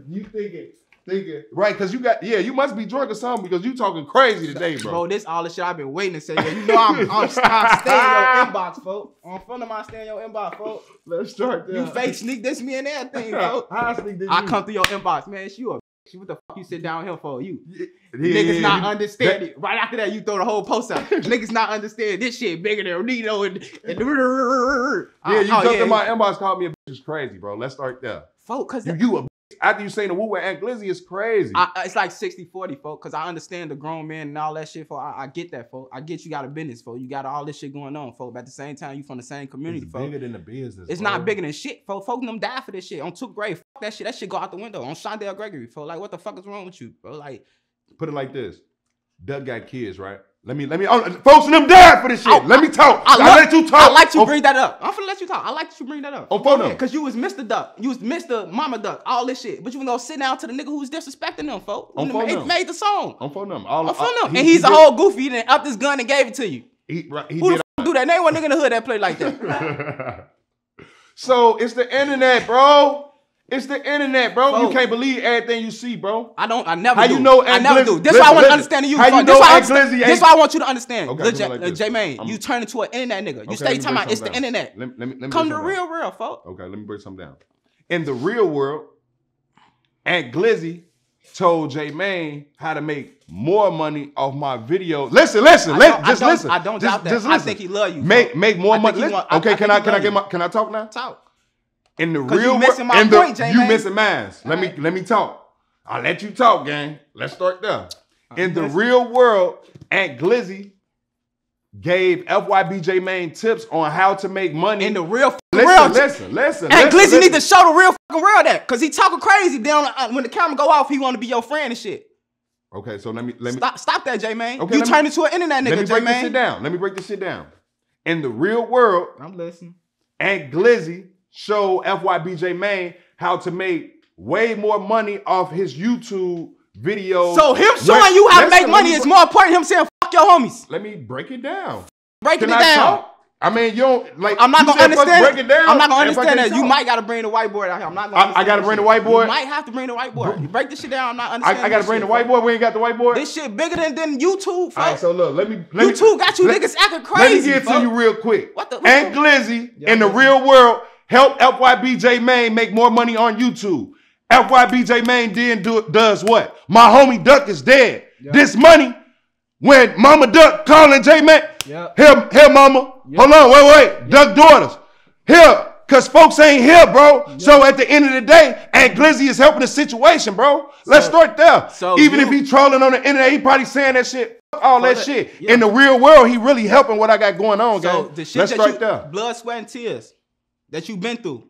A: You thinking, thinking, right? Because you got, yeah, you must be drunk or something because you talking crazy today, bro.
B: Bro, this all the shit I've been waiting to say. Yo, you know I'm, I'm, I'm staying in your inbox, folk. On front of my stay in your inbox, folk.
A: Let's start there.
B: You fake sneak this me and everything,
A: How
B: folk.
A: I sneak this
B: I
A: you?
B: come through your inbox, man. You a. What the fuck you sit down here for? You
A: Yeah,
B: niggas
A: yeah,
B: not
A: yeah.
B: understanding. Right after that, you throw the whole post out. niggas not understand this shit bigger than Nino and, and
A: Yeah, you
B: oh,
A: jumped ah, in my inbox, called me a bitch. Is crazy, bro. Let's start there.
B: folk, cause
A: You, you a. After you saying the woo Ant Glizzy is crazy.
B: I, it's like 60 40, folk, because I understand the grown man and all that shit, folk. I, I get that, folk. I get you got a business, folk. You got all this shit going on, folk. But at the same time, you from the same community,
A: it's
B: folk.
A: bigger than the business.
B: It's
A: bro.
B: not bigger than shit, folk. Folk them die for this shit. On two grade, fuck that shit. That shit go out the window. On Shondell Gregory, folk. Like, what the fuck is wrong with you, bro? Like,
A: Put it like this. Doug got kids, right? Let me, let me, oh, folks and them died for this shit.
B: I-
A: let me talk.
B: I,
A: I,
B: love-
A: let you talk.
B: I like you
A: Oh,
B: bring that up. I'm finna let you talk. I like that you bring that up.
A: On phone number.
B: Cause you was Mr. Duck. You was Mr. Mama Duck. All this shit. But you was gonna sit down to the nigga who was disrespecting them, folk.
A: On
B: Who
A: phone
B: made,
A: number.
B: made the song.
A: On phone number. All,
B: On phone
A: uh,
B: number.
A: he-
B: And he's
A: he
B: a
A: did-
B: whole goofy. He done up this gun and gave it to you.
A: He, right, he
B: Who
A: did
B: the fuck do that? Name one nigga in the hood that play like that.
A: so it's the internet, bro. It's the internet, bro. You can't believe everything you see, bro.
B: I don't. I never.
A: How
B: do.
A: you know
B: I never
A: Glizzy-
B: do. This
A: listen,
B: why I want to understand you.
A: How you
B: This
A: know
B: why I
A: Aunt
B: understand-
A: Glizzy
B: This why I want you to understand.
A: Okay,
B: Lil
A: put it
B: J,
A: like this.
B: J
A: Mane,
B: you turn into an internet nigga. You
A: Okay,
B: stay talking about it's the internet.
A: Let, me- let me, let me
B: Come to real, real, folk.
A: Okay, let me break something down. In the real world, Ant Glizzy told J Mane how to make more money off my video. Listen, listen,
B: I
A: li-
B: don't- I
A: just listen.
B: I don't
A: just,
B: doubt that.
A: Just
B: I think he love you,
A: Make make more money.
B: want-
A: okay, can I can I get my can I talk now?
B: Talk.
A: In the
B: 'Cause you
A: real
B: missing
A: world,
B: my
A: the,
B: point, J,
A: you missing mine. Let me let me talk. I'll let you talk, gang. Let's start there. In the real world, Ant Glizzy gave FYBJ Mane tips on how to make money.
B: In the real, f-
A: listen,
B: real.
A: listen, listen,
B: And
A: listen,
B: Glizzy need to show the real fucking real that, cause he talking crazy. Then uh, when the camera go off, he want to be your friend and shit.
A: Okay, so let me let me
B: Stop, stop that, J man.
A: Okay,
B: you turn into an internet nigga.
A: let me break this shit down. Let me break this shit down. In the real world,
B: I'm listening.
A: Ant Glizzy showed FYBJ Mane how to make way more money off his YouTube videos.
B: So him showing you how to make money is more important than him saying fuck your homies.
A: Let me break it down.
B: Breaking
A: Can
B: it
A: I
B: down.
A: talk? I mean, you don't like.
B: I'm not gonna understand.
A: Break it down.
B: I'm not gonna
A: I
B: understand that. You
A: talk.
B: might gotta bring the whiteboard out here. I'm not gonna.
A: I- I gotta bring the whiteboard?
B: You might have to bring the whiteboard. You break this shit down. I'm not understanding.
A: I gotta
B: this
A: bring the
B: shit,
A: whiteboard. We ain't got the whiteboard.
B: This shit bigger than, than YouTube,
A: All right, so look, let me. Let me
B: YouTube got you
A: let-
B: niggas acting crazy.
A: Let me get to you real quick.
B: What the- what the-
A: Glizzy in the real world helped FYBJ Mane make more money on YouTube. FYBJ Mane then do it does what? My homie Duck is dead.
B: Yeah.
A: This money, when Mama Duck calling J Man,
B: Yeah.
A: here, here, Mama.
B: Yeah.
A: Hold on, wait, wait. Duck daughters, here. Cause folks ain't here, bro. So at the end of the day, Ant Glizzy is helping the situation, bro. Let's
B: So-
A: start there.
B: so
A: Even
B: you-
A: if he trolling on the internet, he probably saying that shit. all that shit.
B: yeah.
A: In the real world, he really helping what I got going on,
B: So
A: guys.
B: the shit
A: Let's
B: that
A: start
B: you,
A: there.
B: blood, sweat, and tears that you've been through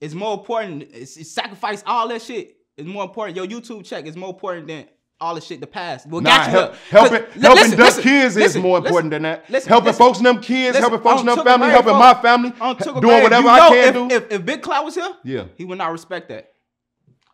B: is more important. It's, it's sacrifice all that shit is more important. Your YouTube check is more important than all the shit the past. What
A: Nah,
B: got you
A: help, helping helping
B: listen,
A: the
B: listen,
A: kids is
B: listen,
A: more
B: listen,
A: important than that. helping folks and them kids, helping folks and them family, helping my family, doing whatever
B: you
A: I
B: know
A: can
B: if,
A: do.
B: If, if Big Cloud was here,
A: yeah,
B: he would not respect that.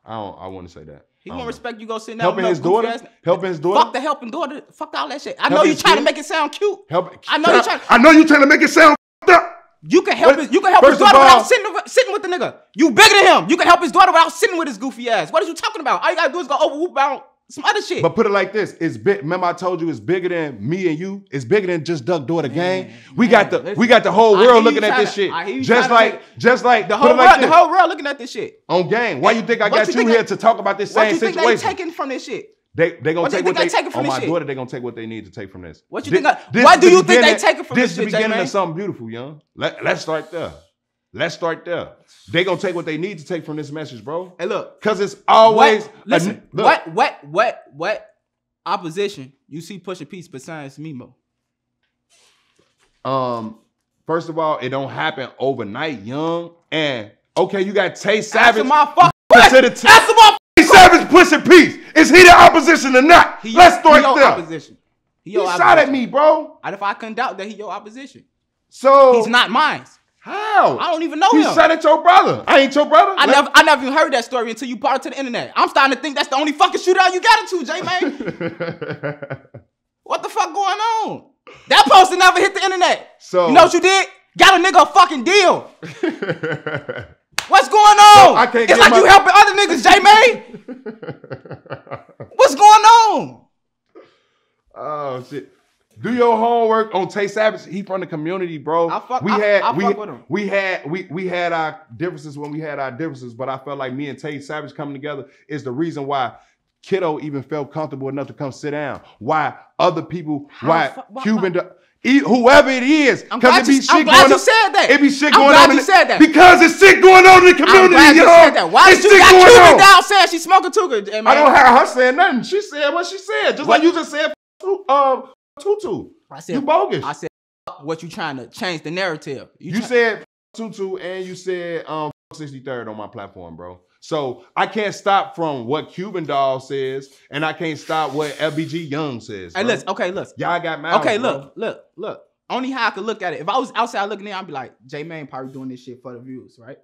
A: I don't. I wouldn't say that.
B: He won't respect you go sitting down
A: helping his daughter,
B: ass-
A: helping his daughter,
B: Fuck the helping daughter. Fuck all that shit. I know you trying to make it sound cute.
A: help.
B: I know you trying-
A: I know you trying to make it sound up.
B: You can help
A: What-
B: his, you can help his daughter
A: all-
B: without sitting, with- sitting with the nigga. You bigger than him. You can help his daughter without sitting with his goofy ass. What are you talking about? All you gotta do is go over whoop about some other shit.
A: But put it like this: It's big. Remember, I told you it's bigger than me and you. It's bigger than just Duck Daughter Gang. We got the
B: listen.
A: we got the whole world looking at this shit.
B: I hear you
A: Just like, just like
B: the whole
A: like
B: world,
A: this.
B: the whole world looking at this shit.
A: on game. Why you think I
B: What
A: got
B: you
A: you, here to talk about this
B: What
A: same
B: you think they
A: situation?
B: taking from this shit?
A: They they gonna take what they,
B: from
A: on my
B: shit?
A: daughter. They gonna take what they need to take from this.
B: What you
A: Thi-
B: think I-
A: this
B: what
A: is
B: do you think they
A: take
B: it from
A: this?
B: this
A: is the beginning
B: J-Man?
A: of something beautiful, young. Let, let's start there. Let's start there. They gonna take what they need to take from this message, bro.
B: Hey, look.
A: Cause it's always
B: what, listen,
A: a,
B: what, what, what, what opposition you see pushing peace besides Mimo?
A: Um, first of all, it don't happen overnight, young. And okay, you got Tay Savage.
B: my fucking
A: Consider. Tay
B: Answer my
A: pushing peace. Is he the opposition or not?
B: He,
A: Let's start
B: he your
A: there.
B: opposition. He,
A: He shot at me, bro.
B: And if I couldn't doubt that he your opposition,
A: So
B: he's not mine.
A: How?
B: I don't even know
A: He
B: him.
A: shot at your brother. I ain't your brother.
B: I
A: Let-
B: never, I never even heard that story until you brought it to the internet. I'm starting to think that's the only fucking shootout you got into, J man. what the fuck going on? That poster never hit the internet.
A: So-
B: you know what you did? Got a nigga a fucking deal. What's going on?
A: I can't
B: it's like
A: my-
B: you helping other niggas, J May. What's going on?
A: oh shit. Do your homework on Tay Savage. He from the community, bro.
B: I fuck-
A: we
B: I-
A: had
B: I
A: we,
B: fuck with him.
A: we had we we had our differences when we had our differences, but I felt like me and Tay Savage coming together is the reason why Kiddo even felt comfortable enough to come sit down. Why other people,
B: How
A: why
B: fu- why-
A: Cuban, e- whoever it is,
B: I'm
A: because
B: glad
A: it be
B: you-
A: shit
B: I'm glad
A: going
B: you
A: on.
B: said that.
A: It be shit
B: I'm
A: going on. in
B: you
A: the-
B: said
A: because it's shit going on in the community, I'm
B: glad you said that. Why
A: It's
B: did you got
A: on.
B: down saying she smoking too man?
A: I don't have her saying nothing. She said what she said, just like you just said. Um, Tutu,
B: I
A: you bogus.
B: I said, what you trying to change the narrative?
A: You
B: try-
A: said Tutu and you said um 63rd on my platform, bro. So I can't stop from what Cuban Doll says, and I can't stop what FBG Young says.
B: Hey,
A: bro.
B: listen. Okay, listen.
A: Y'all got mouths,
B: Okay,
A: bro.
B: look, look, look. Only how I could look at it. If I was outside looking in, I'd be like, J Main probably doing this shit for the views, right?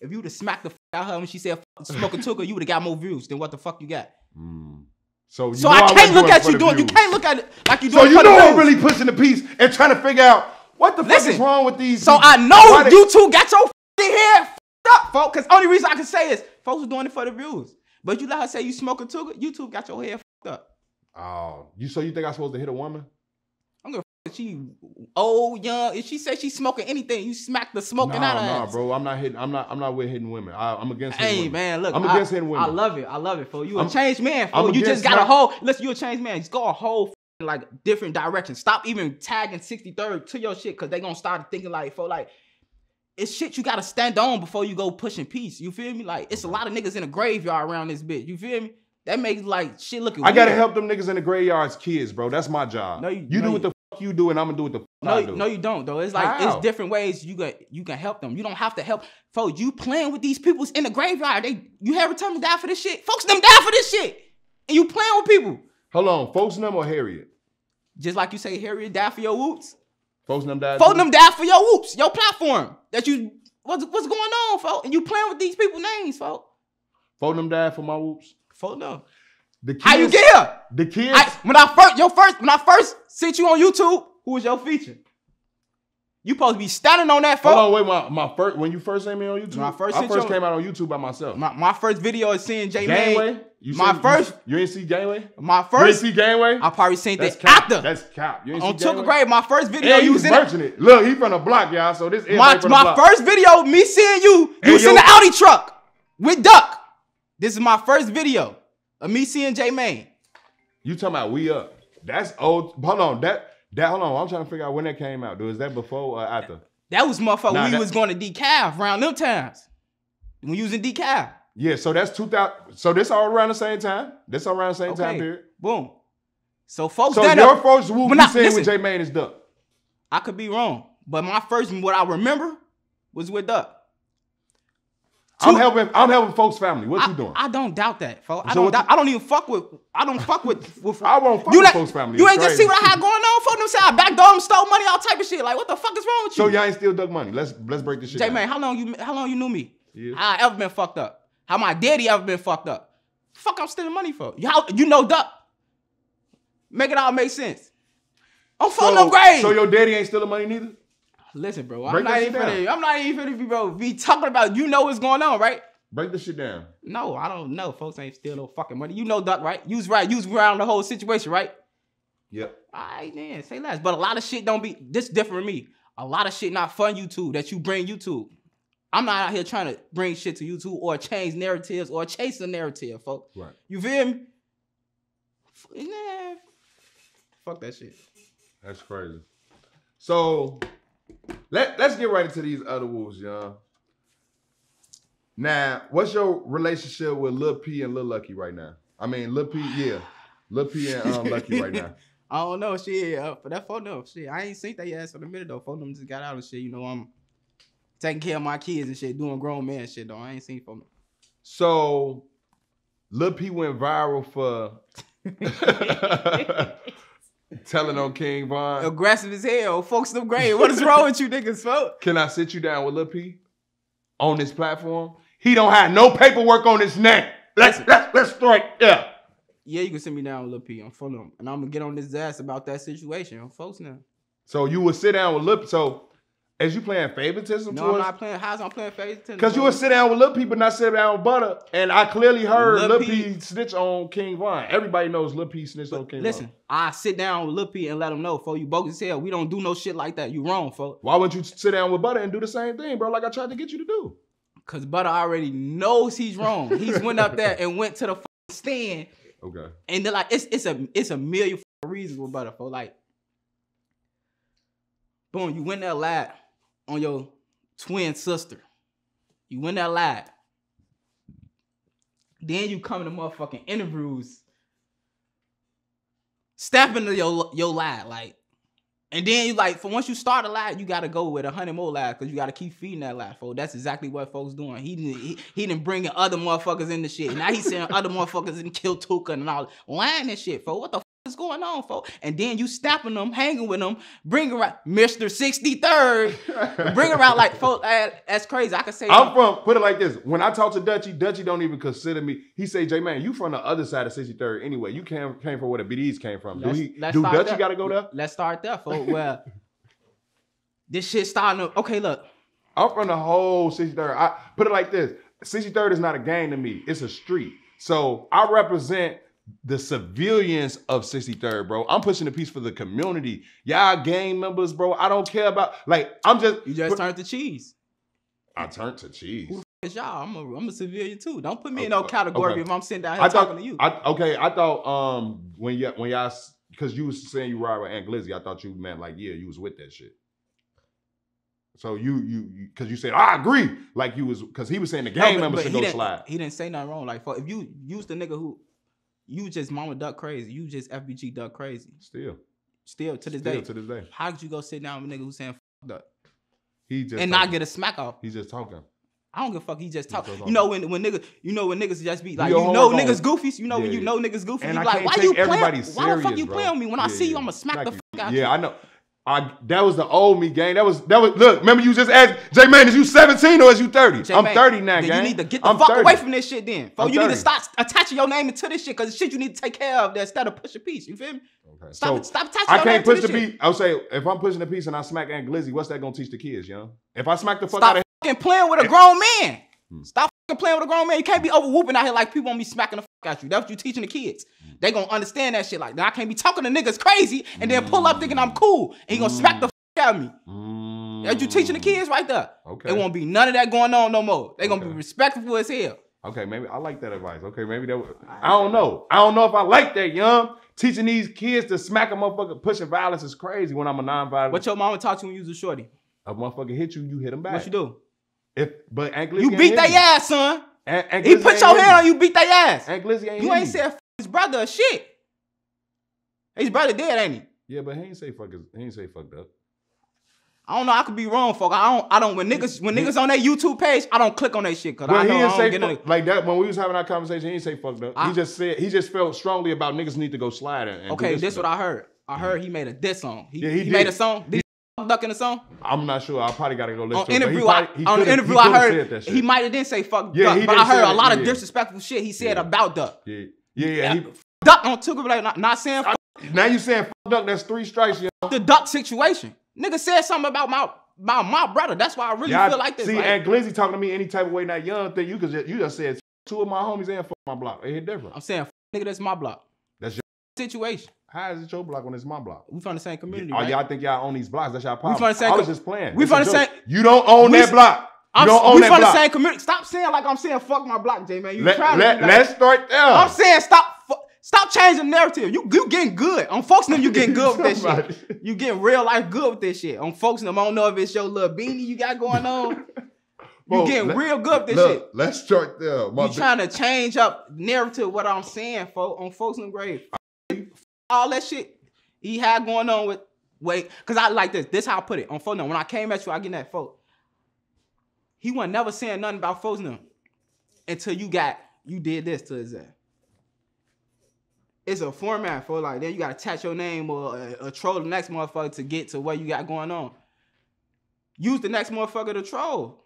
B: If you would have smacked the f out her when she said f- smoking tooka, you would have got more views than what the fuck you got.
A: Mm. So, you
B: So I can't look at you doing. You can't look at it like you doing. So you
A: know I'm really pushing the piece and trying to figure out what the fuck is wrong with these.
B: So? I know you two got your hair f***ed up, folks. Cause only reason I can say is folks was doing it for the views. But you let her say you smoking tooka, you two got your hair fucked up.
A: Oh, you so you think I'm supposed to hit a woman?
B: If She old, young. If she says she's smoking anything, you smack the smoking
A: nah,
B: out of her.
A: nah,
B: ass.
A: bro. I'm not hitting. I'm not. I'm not with hitting women. I, I'm against. hitting
B: Hey
A: women.
B: man, look,
A: I'm
B: I-
A: against hitting women.
B: I love it. I love it, for you. A
A: I'm-
B: changed man,
A: I'm
B: for you just got a
A: not-
B: whole. Listen, you a changed man. Just go a whole like different direction. Stop even tagging 63rd to your shit, cause they gonna start thinking like for like. It's shit you gotta stand on before you go pushing peace. You feel me? Like it's a lot of niggas in the graveyard around this bitch. You feel me? That makes like shit looking.
A: I gotta help them niggas in the graveyards, kids, bro. That's my job.
B: No, you-
A: you
B: no,
A: do what the fuck you do, and I'm gonna do what the fuck
B: No,
A: I
B: you-
A: do.
B: no, you don't though. It's like
A: How?
B: it's different ways you can you can help them. You don't have to help folks. You playing with these people's in the graveyard. They you ever tell them die for this shit? Folks them die for this shit, and you playing with people.
A: Hold on, folks, them or Harriet?
B: Just like you say, Harriet died for your whoops.
A: Folks, them died.
B: Folks them died for your whoops, your platform that you what's what's going on, folks? And you playing with these people names, folks.
A: Folks, them died for my whoops.
B: Folks them.
A: The kids,
B: How you get here?
A: the kids?
B: I, when I first your first when I first sent you on YouTube, who was your feature? You supposed to be standing on that phone.
A: Hold on, wait. My, my first when you first seen me on YouTube,
B: When I first
A: I first came out on YouTube by myself.
B: My, my first video is seeing J May.
A: You
B: my
A: seen-
B: first-
A: You, you ain't see Gangway.
B: My first,
A: You ain't see Gangway.
B: I probably seen that
A: cap.
B: after
A: That's cap. You ain't
B: on Tucker
A: Gangway?
B: Grade. My first video,
A: Yeah,
B: you was in it.
A: merching it. Look, he from the block, y'all. So this
B: My,
A: everybody from the
B: my first video, me seeing you, you was in the Audi truck with Duck. This is my first video of me seeing J May.
A: You talking about we up? That's old. Hold on. That that. Hold on. I'm trying to figure out when that came out. Dude, is that before or after?
B: That was motherfucker.
A: Nah,
B: we
A: that-
B: was going to DeKalb around them times. When you was in DeKalb.
A: Yeah. So that's 2000. So this all around the same time. This all around the same time period.
B: Boom. So folks
A: So your
B: up,
A: first whoop you seen with. J Mane is Duck.
B: I could be wrong, but my first what I remember was with Duck.
A: I'm helping. I'm helping folks' family. What
B: I,
A: you doing?
B: I don't doubt that, folks. I
A: So
B: don't. Doubt, I don't even fuck with. I don't fuck with. with
A: I won't fuck
B: you
A: with
B: like-
A: folks' family.
B: You
A: It's
B: ain't just see what I had going on. For them say I backdoor them, stole money, all type of shit. Like what the fuck is wrong with you?
A: So y'all ain't still Duck money. Let's let's break this shit.
B: J man, how long you how long you knew me?
A: Yeah.
B: How I ever been fucked up? How my daddy ever been fucked up? Fuck, I'm stealing money for. You, how, you know Duck. Make it all make sense. I'm
A: So,
B: full them grades.
A: so your daddy ain't stealing money neither.
B: Listen, bro. I'm
A: Break
B: not even finna, I'm not even finna be bro. Be talking about you know what's going on, right?
A: Break this shit down.
B: No, I don't know. Folks ain't steal no fucking money. You know Duck, right? Use right. Use around the whole situation, right?
A: Yep.
B: All right, then say less. But a lot of shit don't be this different from me. A lot of shit not fun YouTube that you bring YouTube. I'm not out here trying to bring shit to YouTube or change narratives or chase a narrative, folks.
A: Right.
B: You feel me? Nah. Fuck that shit.
A: That's crazy. So let let's get right into these other wolves, y'all. Now, what's your relationship with Lil P and Lil Lucky right now? I mean, Lil P, yeah, Lil P and um, Lucky right now.
B: I don't know, shit. Uh, for that phone number, shit. I ain't seen that ass for a minute though. Phone number just got out and shit. You know, I'm taking care of my kids and shit, doing grown man shit though. I ain't seen phone
A: So, Lil P went viral for telling on King Von.
B: Aggressive as hell. Folks, them great. What is wrong with you niggas, folks?
A: Can I sit you down with Lil P on this platform? He don't have no paperwork on his name. Let's let's let's strike. Yeah.
B: Yeah, you can sit me down with Lil P. I'm full of him. And I'm gonna get on this ass about that situation. Folks now.
A: So you would sit down with Lil. So as you playing favoritism
B: No, I'm not playing. How's I'm playing ten?
A: because you would sit down with Lil P, but not sit down with Butta. And I clearly heard
B: Lil
A: Lil,
B: P-
A: P, snitch on King Von. Everybody knows Lil P snitch on King
B: Listen,
A: Von.
B: I sit down with Lil P and let him know, for you bogus as hell. We don't do no shit like that. You wrong, folks.
A: Why wouldn't you sit down with Butta and do the same thing, bro? Like I tried to get you to do.
B: Cause Butta already knows he's wrong. He's went up there and went to the fucking stand
A: Okay.
B: And then like it's it's a it's a million reasons with Butterfly. Like, boom, you win that lab on your twin sister. You win that lab. Then you come to motherfucking interviews, step into your your lab, like, and then you like for once you start a lie, you gotta go with a hundred more labs because you gotta keep feeding that lie, Folks, that's exactly what folks doing. He didn't he, he didn't bring in other motherfuckers in the shit. Now he's saying other motherfuckers and kill Tooka and all lying and shit. Folks, what the is going on, folks? And then you snapping them, hanging with them, bring around Mister 63rd, bring around like folks. uh, that's crazy. I could say
A: I'm from, put it like this. When I talk to Dutchy, Dutchy don't even consider me. He say, J man, you from the other side of 63rd anyway. You came came from where the BDs came from. Do
B: Let's-
A: he
B: let's
A: do
B: start
A: Dutchy gotta go there?
B: Let's start there, folks. Well, this shit starting to okay. Look,
A: I'm from the whole 63rd. I put it like this: 63rd is not a gang to me; it's a street. So I represent the civilians of 63rd, bro. I'm pushing the piece for the community. Y'all gang members, bro. I don't care about like I'm just.
B: you just turned to cheese.
A: I turned to cheese.
B: It's y'all. I'm a, I'm a civilian too. Don't put me in no category
A: okay.
B: if I'm sitting down here
A: I
B: talking
A: thought
B: to you.
A: I, okay. I thought um when y- when y'all because you was saying you ride with Ant Glizzy, I thought you meant like yeah, you was with that shit. So you you because you, said I agree, like you was because he was saying the
B: No,
A: gang
B: but-
A: members
B: but
A: should go slide.
B: He didn't say nothing wrong. Like, for, if you use the nigga who, you just mama duck crazy. You just FBG duck crazy.
A: Still,
B: Still to this
A: still
B: day.
A: to this day,
B: How could you go sit down with a nigga who's saying fuck duck
A: he just
B: and not
A: talking.
B: get a smack off?
A: He's just talking.
B: I don't give a fuck. He just talk.
A: so
B: You know when when niggas, you know when niggas just be like, you know niggas goofies. You know when you
A: Yeah.
B: know niggas goofy.
A: And
B: you
A: I
B: like,
A: can't
B: why
A: take
B: you playing?
A: everybody
B: Why the fuck
A: serious,
B: you
A: bro.
B: playing on me? When I
A: Yeah,
B: see you,
A: yeah.
B: I'ma smack the
A: Smack
B: fuck
A: you.
B: out
A: Yeah,
B: you.
A: I know. I that was the old me gang. That was that was look. Remember you just asked Jay Man, is you 17 or is you 30? I'm 30 now, gang.
B: You need to get the
A: I'm
B: fuck
A: 30.
B: away from this shit then.
A: I'm
B: you need to
A: 30.
B: stop attaching your name into this shit because shit you need to take care of that instead of push a piece. You feel me?
A: Okay.
B: Stop,
A: so
B: stop attaching
A: I
B: your
A: can't
B: to
A: push
B: this
A: the
B: shit.
A: beat. I'll say if I'm pushing the piece and I smack Ant Glizzy, what's that gonna teach the kids, young? If I smack the fuck
B: Stop
A: out of
B: fucking playing with a grown man.
A: Hmm.
B: Stop fucking playing with a grown man. You can't be over whooping out here like people want me smacking the fuck out you. That's what you teaching the kids. They gonna understand that shit. Like, now I can't be talking to niggas crazy and then pull up thinking I'm cool and he gonna smack the fuck out of me.
A: Mm,
B: you teaching the kids right there.
A: Okay.
B: It won't be none of that going on no more. They gonna
A: Okay.
B: be respectful as hell.
A: Okay, maybe I like that advice. Okay, maybe that. would- I don't know. I don't know if I like that, young. Teaching these kids to smack a motherfucker, pushing violence is crazy. When I'm a non-violent,
B: What your mama taught you when you was a shorty?
A: a motherfucker hit you, you hit him back.
B: What you do?
A: If but
B: You beat their ass, son. He put your hand on you, beat their ass.
A: Ant Glizzy ain't.
B: You ain't said f- his brother shit. His brother dead, ain't he?
A: Yeah, but he ain't say fuck. His, he ain't say fucked up.
B: I don't know. I could be wrong, fuck. I don't. I don't. When niggas when niggas on that YouTube page, I don't click on that shit because
A: Well,
B: I know I
A: didn't
B: don't
A: say fuck, like that when we was having our conversation. He didn't say fucked up.
B: I-
A: he just said he just felt strongly about niggas need to go slide and, and
B: Okay,
A: this
B: this what. I heard. I heard he made a diss song. He,
A: Yeah, he
B: he, made a song. Did he duck in the song?
A: I'm not sure. I probably gotta go listen
B: On
A: to it.
B: interview,
A: he probably,
B: I, on the interview,
A: he
B: I heard
A: said that shit.
B: he might have didn't say fuck
A: Yeah,
B: duck,
A: he
B: but I heard a lot of
A: yeah.
B: disrespectful shit he said
A: Yeah.
B: about duck.
A: Yeah, yeah, yeah. He,
B: Duck on Tugger like not, not saying fuck
A: now you saying fuck duck? That's three strikes. Yeah.
B: the duck situation. Nigga said something about my about my brother. That's why I really
A: Yeah, I-
B: feel like this.
A: See,
B: like,
A: and Glizzy talking to me any type of way. That young thing, you could just, you just said two of my homies and fuck my block. It hit different.
B: I'm saying, nigga, that's my block.
A: That's your-
B: situation.
A: How is it your block when it's my block?
B: We from the same community,
A: Oh,
B: right?
A: y'all think y'all own these blocks? That's y'all problem.
B: from the same
A: I was just playing.
B: we from the same-
A: You don't own
B: We
A: that
B: s-
A: block. You
B: I'm,
A: don't own
B: we
A: that
B: from
A: block.
B: the same community. Stop saying like I'm saying fuck my block, J man. You
A: Let,
B: trying
A: let,
B: to like-
A: let's start there.
B: I'm saying stop. Stop changing the narrative. You you getting good. On folks them, you getting good with this shit. You getting real life good with this shit. On folks them, I don't know if it's your little beanie you got going on. You getting
A: let-
B: real good with this
A: Look,
B: shit.
A: let's start there. My
B: You trying to change up narrative what I'm saying, folks, on folks in the grave. All that shit he had going on with wait, cause I like this. This how I put it on phone. When I came at you, I get that folk. He wasn't never saying nothing about folks them until you got you did this to his ass. It's a format for like then you gotta attach your name or uh, troll the next motherfucker to get to what you got going on. Use the next motherfucker to troll.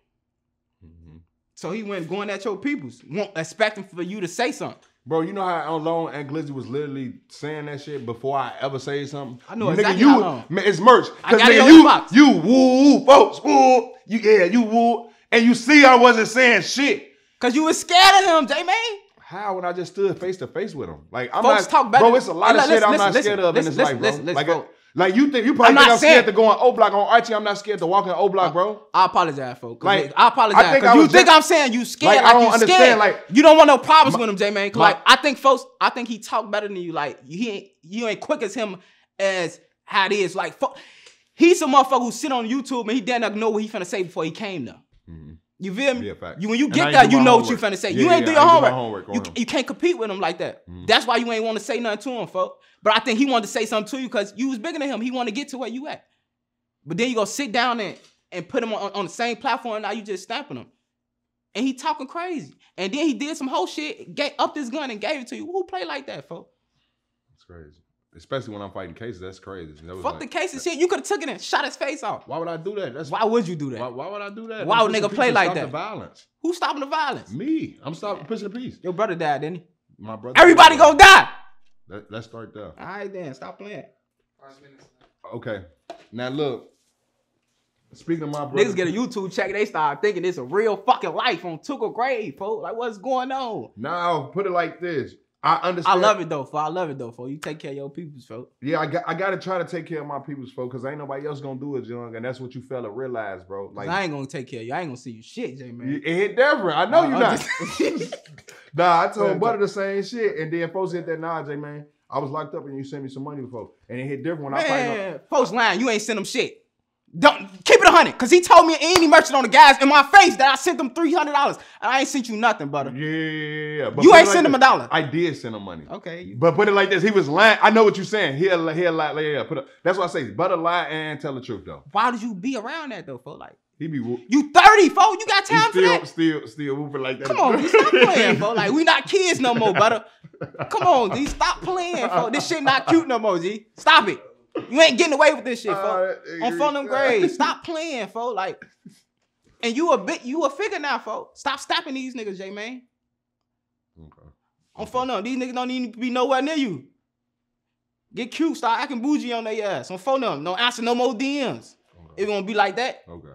A: Mhm.
B: So he went going at your peoples, expecting for you to say something.
A: Bro, you know how Alone and Glizzy was literally saying that shit before I ever say something?
B: I know
A: Nigga,
B: exactly
A: you,
B: how long.
A: Man, it's merch.
B: I got it
A: nigga,
B: on
A: you,
B: inbox.
A: you woo, folks, woo. You, yeah, you woo. And you see I wasn't saying shit.
B: Cause you was scared of him, J man.
A: How when I just stood face to face with him? Like I'm
B: Folks
A: not,
B: talk better-
A: bro. It's a lot of
B: listen,
A: shit I'm not
B: listen,
A: scared of
B: listen,
A: in this life, bro. like,
B: bro.
A: like you think you probably
B: I'm
A: think
B: not
A: I'm scared
B: saying-
A: to go on O Block on Archie. I'm not scared to walk in O Block, bro.
B: I apologize, folks.
A: Like,
B: I apologize.
A: I think I
B: you think
A: just-
B: I'm saying you scared?
A: Like,
B: Like,
A: I don't
B: you
A: understand,
B: scared.
A: like-
B: you don't want no problems with him, J man. Like I think folks, I think he talk better than you. Like he ain't, you ain't quick as him as how it is. Like fo- he's a motherfucker who sit on YouTube and he didn't know what he finna say before he came there.
A: Mhm.
B: You feel me?
A: Yeah.
B: You when you get
A: I ain't
B: there,
A: do
B: you know what you
A: homework.
B: finna say.
A: Yeah,
B: you ain't
A: yeah,
B: do your
A: ain't do
B: homework.
A: homework
B: you,
A: him.
B: you can't compete with him like that.
A: Mhm.
B: That's why you ain't want to say nothing to him, folks. But I think he wanted to say something to you because you was bigger than him. He wanted to get to where you at. But then you go sit down and, and put him on, on the same platform. Now you just stamping him. And he talking crazy. And then he did some whole shit, gave, upped his gun and gave it to you. Who play like that, folks?
A: It's crazy, especially when I'm fighting cases. That's crazy. That was
B: Fuck
A: like-
B: the case and shit. You could have took it and shot his face off.
A: Why would I do that? That's
B: Why would you do that?
A: Why, why would I do that?
B: Why
A: I'm
B: would nigga play
A: to
B: like
A: stop
B: that?
A: The violence.
B: Who's stopping the violence?
A: Me. I'm stopping pushing the peace.
B: Your brother died, didn't he?
A: My brother.
B: Everybody gonna die.
A: Let, let's start there.
B: All right, then. Stop playing.
A: Okay. Now look. Speaking of my brother,
B: Niggas get a YouTube check, they start thinking it's a real fucking life on Tooka grave, folks. Like, what's going on?
A: Now put it like this. I
B: I love it though, folks. I love it though, folks. You take care of your peoples, folks.
A: Yeah, I got. I got to try to take care of my people's folk because ain't nobody else gonna do it, young, and that's what you fella realize, bro. Like
B: I ain't gonna take care of you. I ain't gonna see you shit, J man.
A: it hit different. I know
B: Uh,
A: you not.
B: just-
A: nah, I told Butta the same shit, and then folks hit that nah, J man. I was locked up and you sent me some money before, and it hit different when I probably know.
B: Man, folks lying. You ain't send them shit. Don't keep it hundred, cause he told me any merchant on the guys in my face that I sent them three hundred dollars, and I ain't sent you nothing, brother.
A: Yeah, yeah, but
B: You ain't
A: like
B: send him a dollar.
A: I did send him money.
B: Okay,
A: But put it like this, he was lying. I know what you're saying. He'll he'll lie. Yeah, put a, that's why I say butta lie and tell the truth though.
B: why did you be around that though, folks? Like
A: He be whoop-
B: you thirty, folks. You got
A: he
B: time for
A: still
B: that?
A: still still whooping like that.
B: Come on, D, stop playing, folks. Like we not kids no more, brother. Come on, D, stop playing, folks. This shit not cute no more, G. Stop it. You ain't getting away with this shit, folks.
A: Uh,
B: On phone them grades. Stop playing, folks. Like, and you a bit, you a figure now, folks. Stop stopping these niggas, J man.
A: Okay.
B: On phone them, these niggas don't need to be nowhere near you. Get cute, start acting bougie on their ass. On phone them, don't answer no more DMs. It gonna be like that.
A: Okay.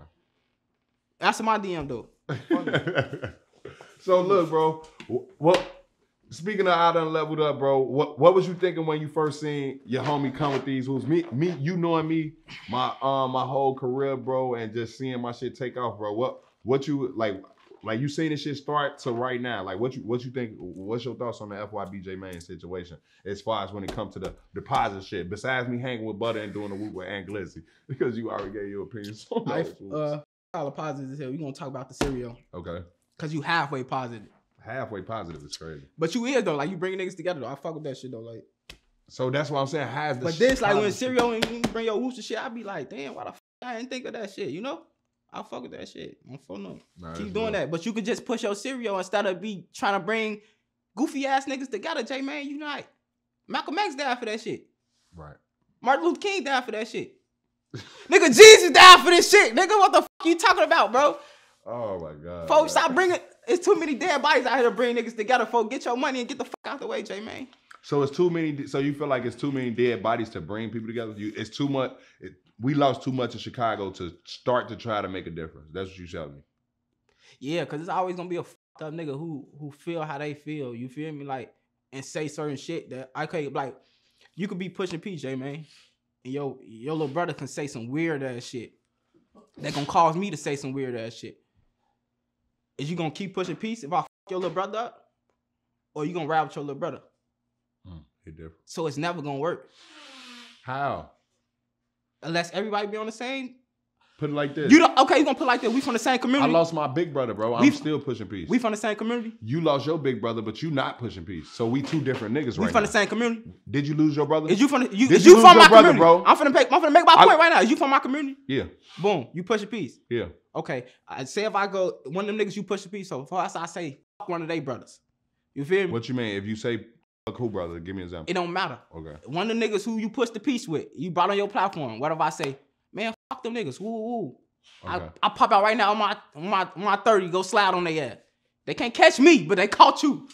B: Answer my DM though.
A: so look, bro. wh- What? Speaking of I done leveled up, bro. What What was you thinking when you first seen your homie come with these rules? Me, me, you knowing me, my um, my whole career, bro, and just seeing my shit take off, bro. What What you like? Like you seen this shit start to right now. Like what you what you think? What's your thoughts on the FYBJ man situation as far as when it comes to the deposit shit? Besides me hanging with Butta and doing the whoop with Ant Glizzy, because you already gave your opinions on
B: I, uh, all positive as hell. We gonna talk about the cereal
A: okay,
B: because you halfway positive.
A: Halfway positive is crazy.
B: But you is though, like you bring niggas together though. I fuck with that shit though. Like
A: So that's why I'm saying. Has the
B: But this, like when cereal and you bring your whoosh and shit, I be like, damn, why the f- I didn't think of that shit, you know? I fuck with that shit. I'm for no.
A: Nah,
B: Keep doing
A: real.
B: that. But you could just push your cereal instead of be trying to bring goofy ass niggas together, J man, unite. Malcolm X died for that shit.
A: Right.
B: Martin Luther King died for that shit. nigga, Jesus died for this shit. Nigga, what the fuck you talking about, bro?
A: Oh my god.
B: Folks, stop bringing. It's too many dead bodies out here to bring niggas together. Folks, get your money and get the fuck out the way, J man.
A: So it's too many. So you feel like it's too many dead bodies to bring people together. You, it's too much. It, we lost too much in Chicago to start to try to make a difference. That's what you telling me.
B: Yeah, cause it's always gonna be a fucked up nigga who who feel how they feel. You feel me? Like and say certain shit that I can't like. You could be pushing PJ man, and your your little brother can say some weird ass shit. That gonna cause me to say some weird ass shit. Is you gonna keep pushing peace if I fuck your little brother up, or you gonna ride with your little brother?
A: Mm, it different.
B: So it's never gonna work
A: How?
B: unless everybody be on the same.
A: Put it like this.
B: You don't okay? You gonna put it like that? We from the same community.
A: I lost my big brother, bro. I'm
B: We-
A: still pushing peace.
B: we from the same community.
A: you lost your big brother, but you not pushing peace. So we two different niggas right?
B: We
A: from
B: the same community.
A: Did you lose your brother?
B: Is you from the, you?
A: Did
B: Is
A: you
B: you,
A: lose
B: from my
A: brother,
B: community,
A: bro?
B: I'm finna make. I'm finna make my
A: I-
B: point right now. Is you from my community?
A: yeah,
B: Boom. You push a piece.
A: yeah.
B: Okay. I say if I go one of them niggas you push a piece. So first I say fuck one of they brothers. You feel me?
A: What you mean? If you say fuck who brother, give me an example.
B: It don't matter.
A: Okay.
B: One of the niggas who you push the peace with, you brought on your platform. What if I say, fuck them niggas? Woo woo. I,
A: Okay.
B: I pop out right now on my on my on my thirty. Go slide on their ass. They can't catch me, but they caught you.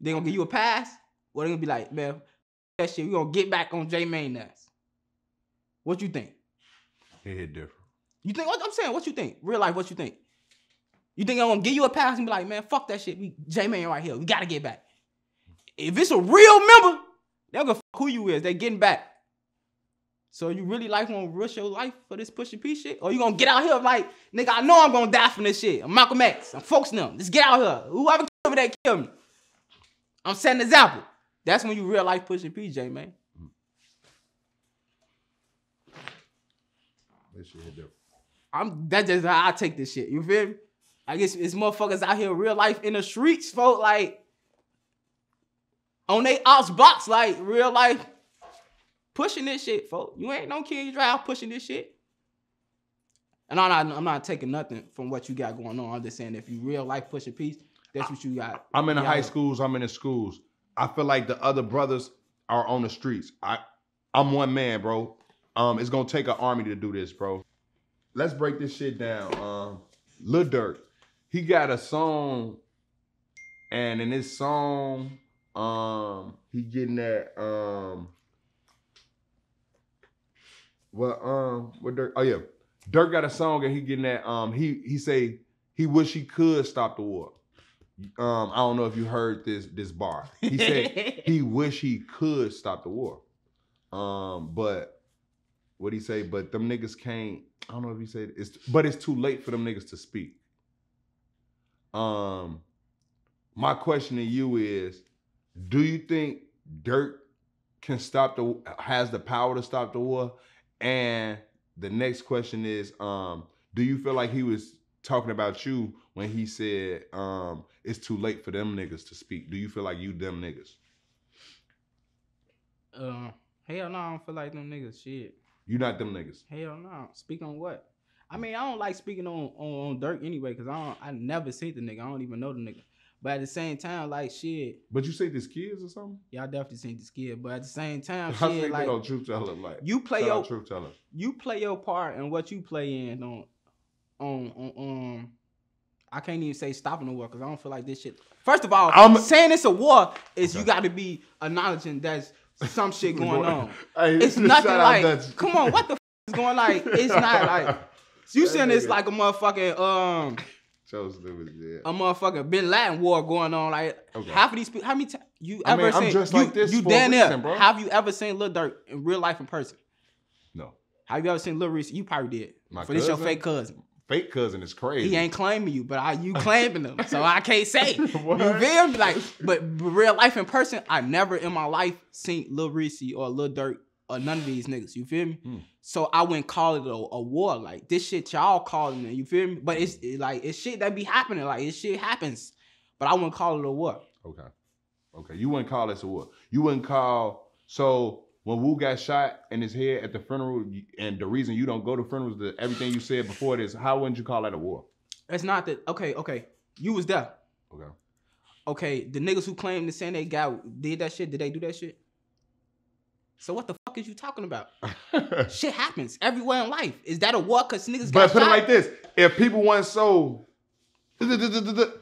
B: They gonna give you a pass? Or they gonna be like, man, that shit. We gonna get back on J Mane ass. What you think?
A: It hit different.
B: You think what I'm saying? What you think? Real life, what you think? You think I'm gonna give you a pass and be like, man, fuck that shit. We J Man right here. We gotta get back. If it's a real member, they'll go fuck who you is. They getting back. So you really like gonna rush your life for this pushing P shit? Or you gonna get out here like, nigga, I know I'm gonna die from this shit. I'm Malcolm X. I'm folks them. Let's get out here. Whoever kill me, they kill me. I'm setting an example. That's when you real life pushing PJ, man.
A: That shit different.
B: I'm that's just how I take this shit. You feel me? I guess it's motherfuckers out here real life in the streets, folk, like on they ops box, like real life pushing this shit, folk. You ain't no King Drive pushing this shit. And I'm not, I'm not taking nothing from what you got going on. I'm just saying if you real life push a piece, that's what you got.
A: I'm in the high schools. I'm in the schools. I feel like the other brothers are on the streets. I, I'm one man, bro. Um, it's gonna take an army to do this, bro. Let's break this shit down. Um, Lil Durk, he got a song, and in this song, um, he getting that um, well, um, what Durk? Oh yeah, Durk got a song, and he getting that um, he he say he wish he could stop the war. Um, I don't know if you heard this this bar. He said he wish he could stop the war. Um, but what he say? But them niggas can't. I don't know if he said it's, but it's too late for them niggas to speak. Um, my question to you is, do you think Durk can stop the has the power to stop the war? And the next question is, um, do you feel like he was talking about you when he said um, it's too late for them niggas to speak? Do you feel like you them niggas?
B: uh, hell no, I don't feel like them niggas shit.
A: You not them niggas.
B: Hell no. Speak on what? I mean, I don't like speaking on on, on Durk anyway, cause I don't I never seen the nigga. I don't even know the nigga. But at the same time, like shit,
A: But you say this kids or something?
B: y'all definitely seen this kid. But at the same time,
A: I
B: shit, like
A: on truth teller like
B: you play your
A: truth teller.
B: you play your part and what you play in on on on um I can't even say stopping the war because I don't feel like this shit. First of all,
A: I'm-
B: saying it's a war is you got to be acknowledging there's some shit going on.
A: Hey,
B: It's nothing like. Come on, what the f- is going like? It's not like you saying it's like a motherfucking um
A: So stupid, yeah.
B: a motherfucking Bin Laden war going on. Like
A: Okay.
B: half of these people, how many times you
A: I
B: ever
A: mean, I'm
B: seen?
A: dressed
B: you,
A: like this
B: you
A: a reason, bro.
B: Have you ever seen Lil Durk in real life in person?
A: No.
B: Have you ever seen Lil Reese? You probably did.
A: My
B: For this your fake cousin.
A: Fake cousin is crazy.
B: He ain't claiming you, but I you claiming him. So I can't say. you feel me? Like, but real life in person, I never in my life seen Lil Reese or Lil Durk or none of these niggas. You feel me?
A: Hmm.
B: So I wouldn't call it a, a war. Like this shit y'all calling it. You feel me? But it's it, like it's shit that be happening. Like it shit happens. But I wouldn't call it a war.
A: Okay. Okay, you wouldn't call this a war. You wouldn't call so when Wu got shot in his head at the funeral, and the reason you don't go to funerals, the everything you said before this, how wouldn't you call that a war?
B: It's not that. Okay, okay. You was there.
A: Okay.
B: Okay, the niggas who claim to say they got did that shit. Did they do that shit? So what the fuck is you talking about? shit happens everywhere in life. Is that a war? Cause niggas
A: but put it like this: if people weren't so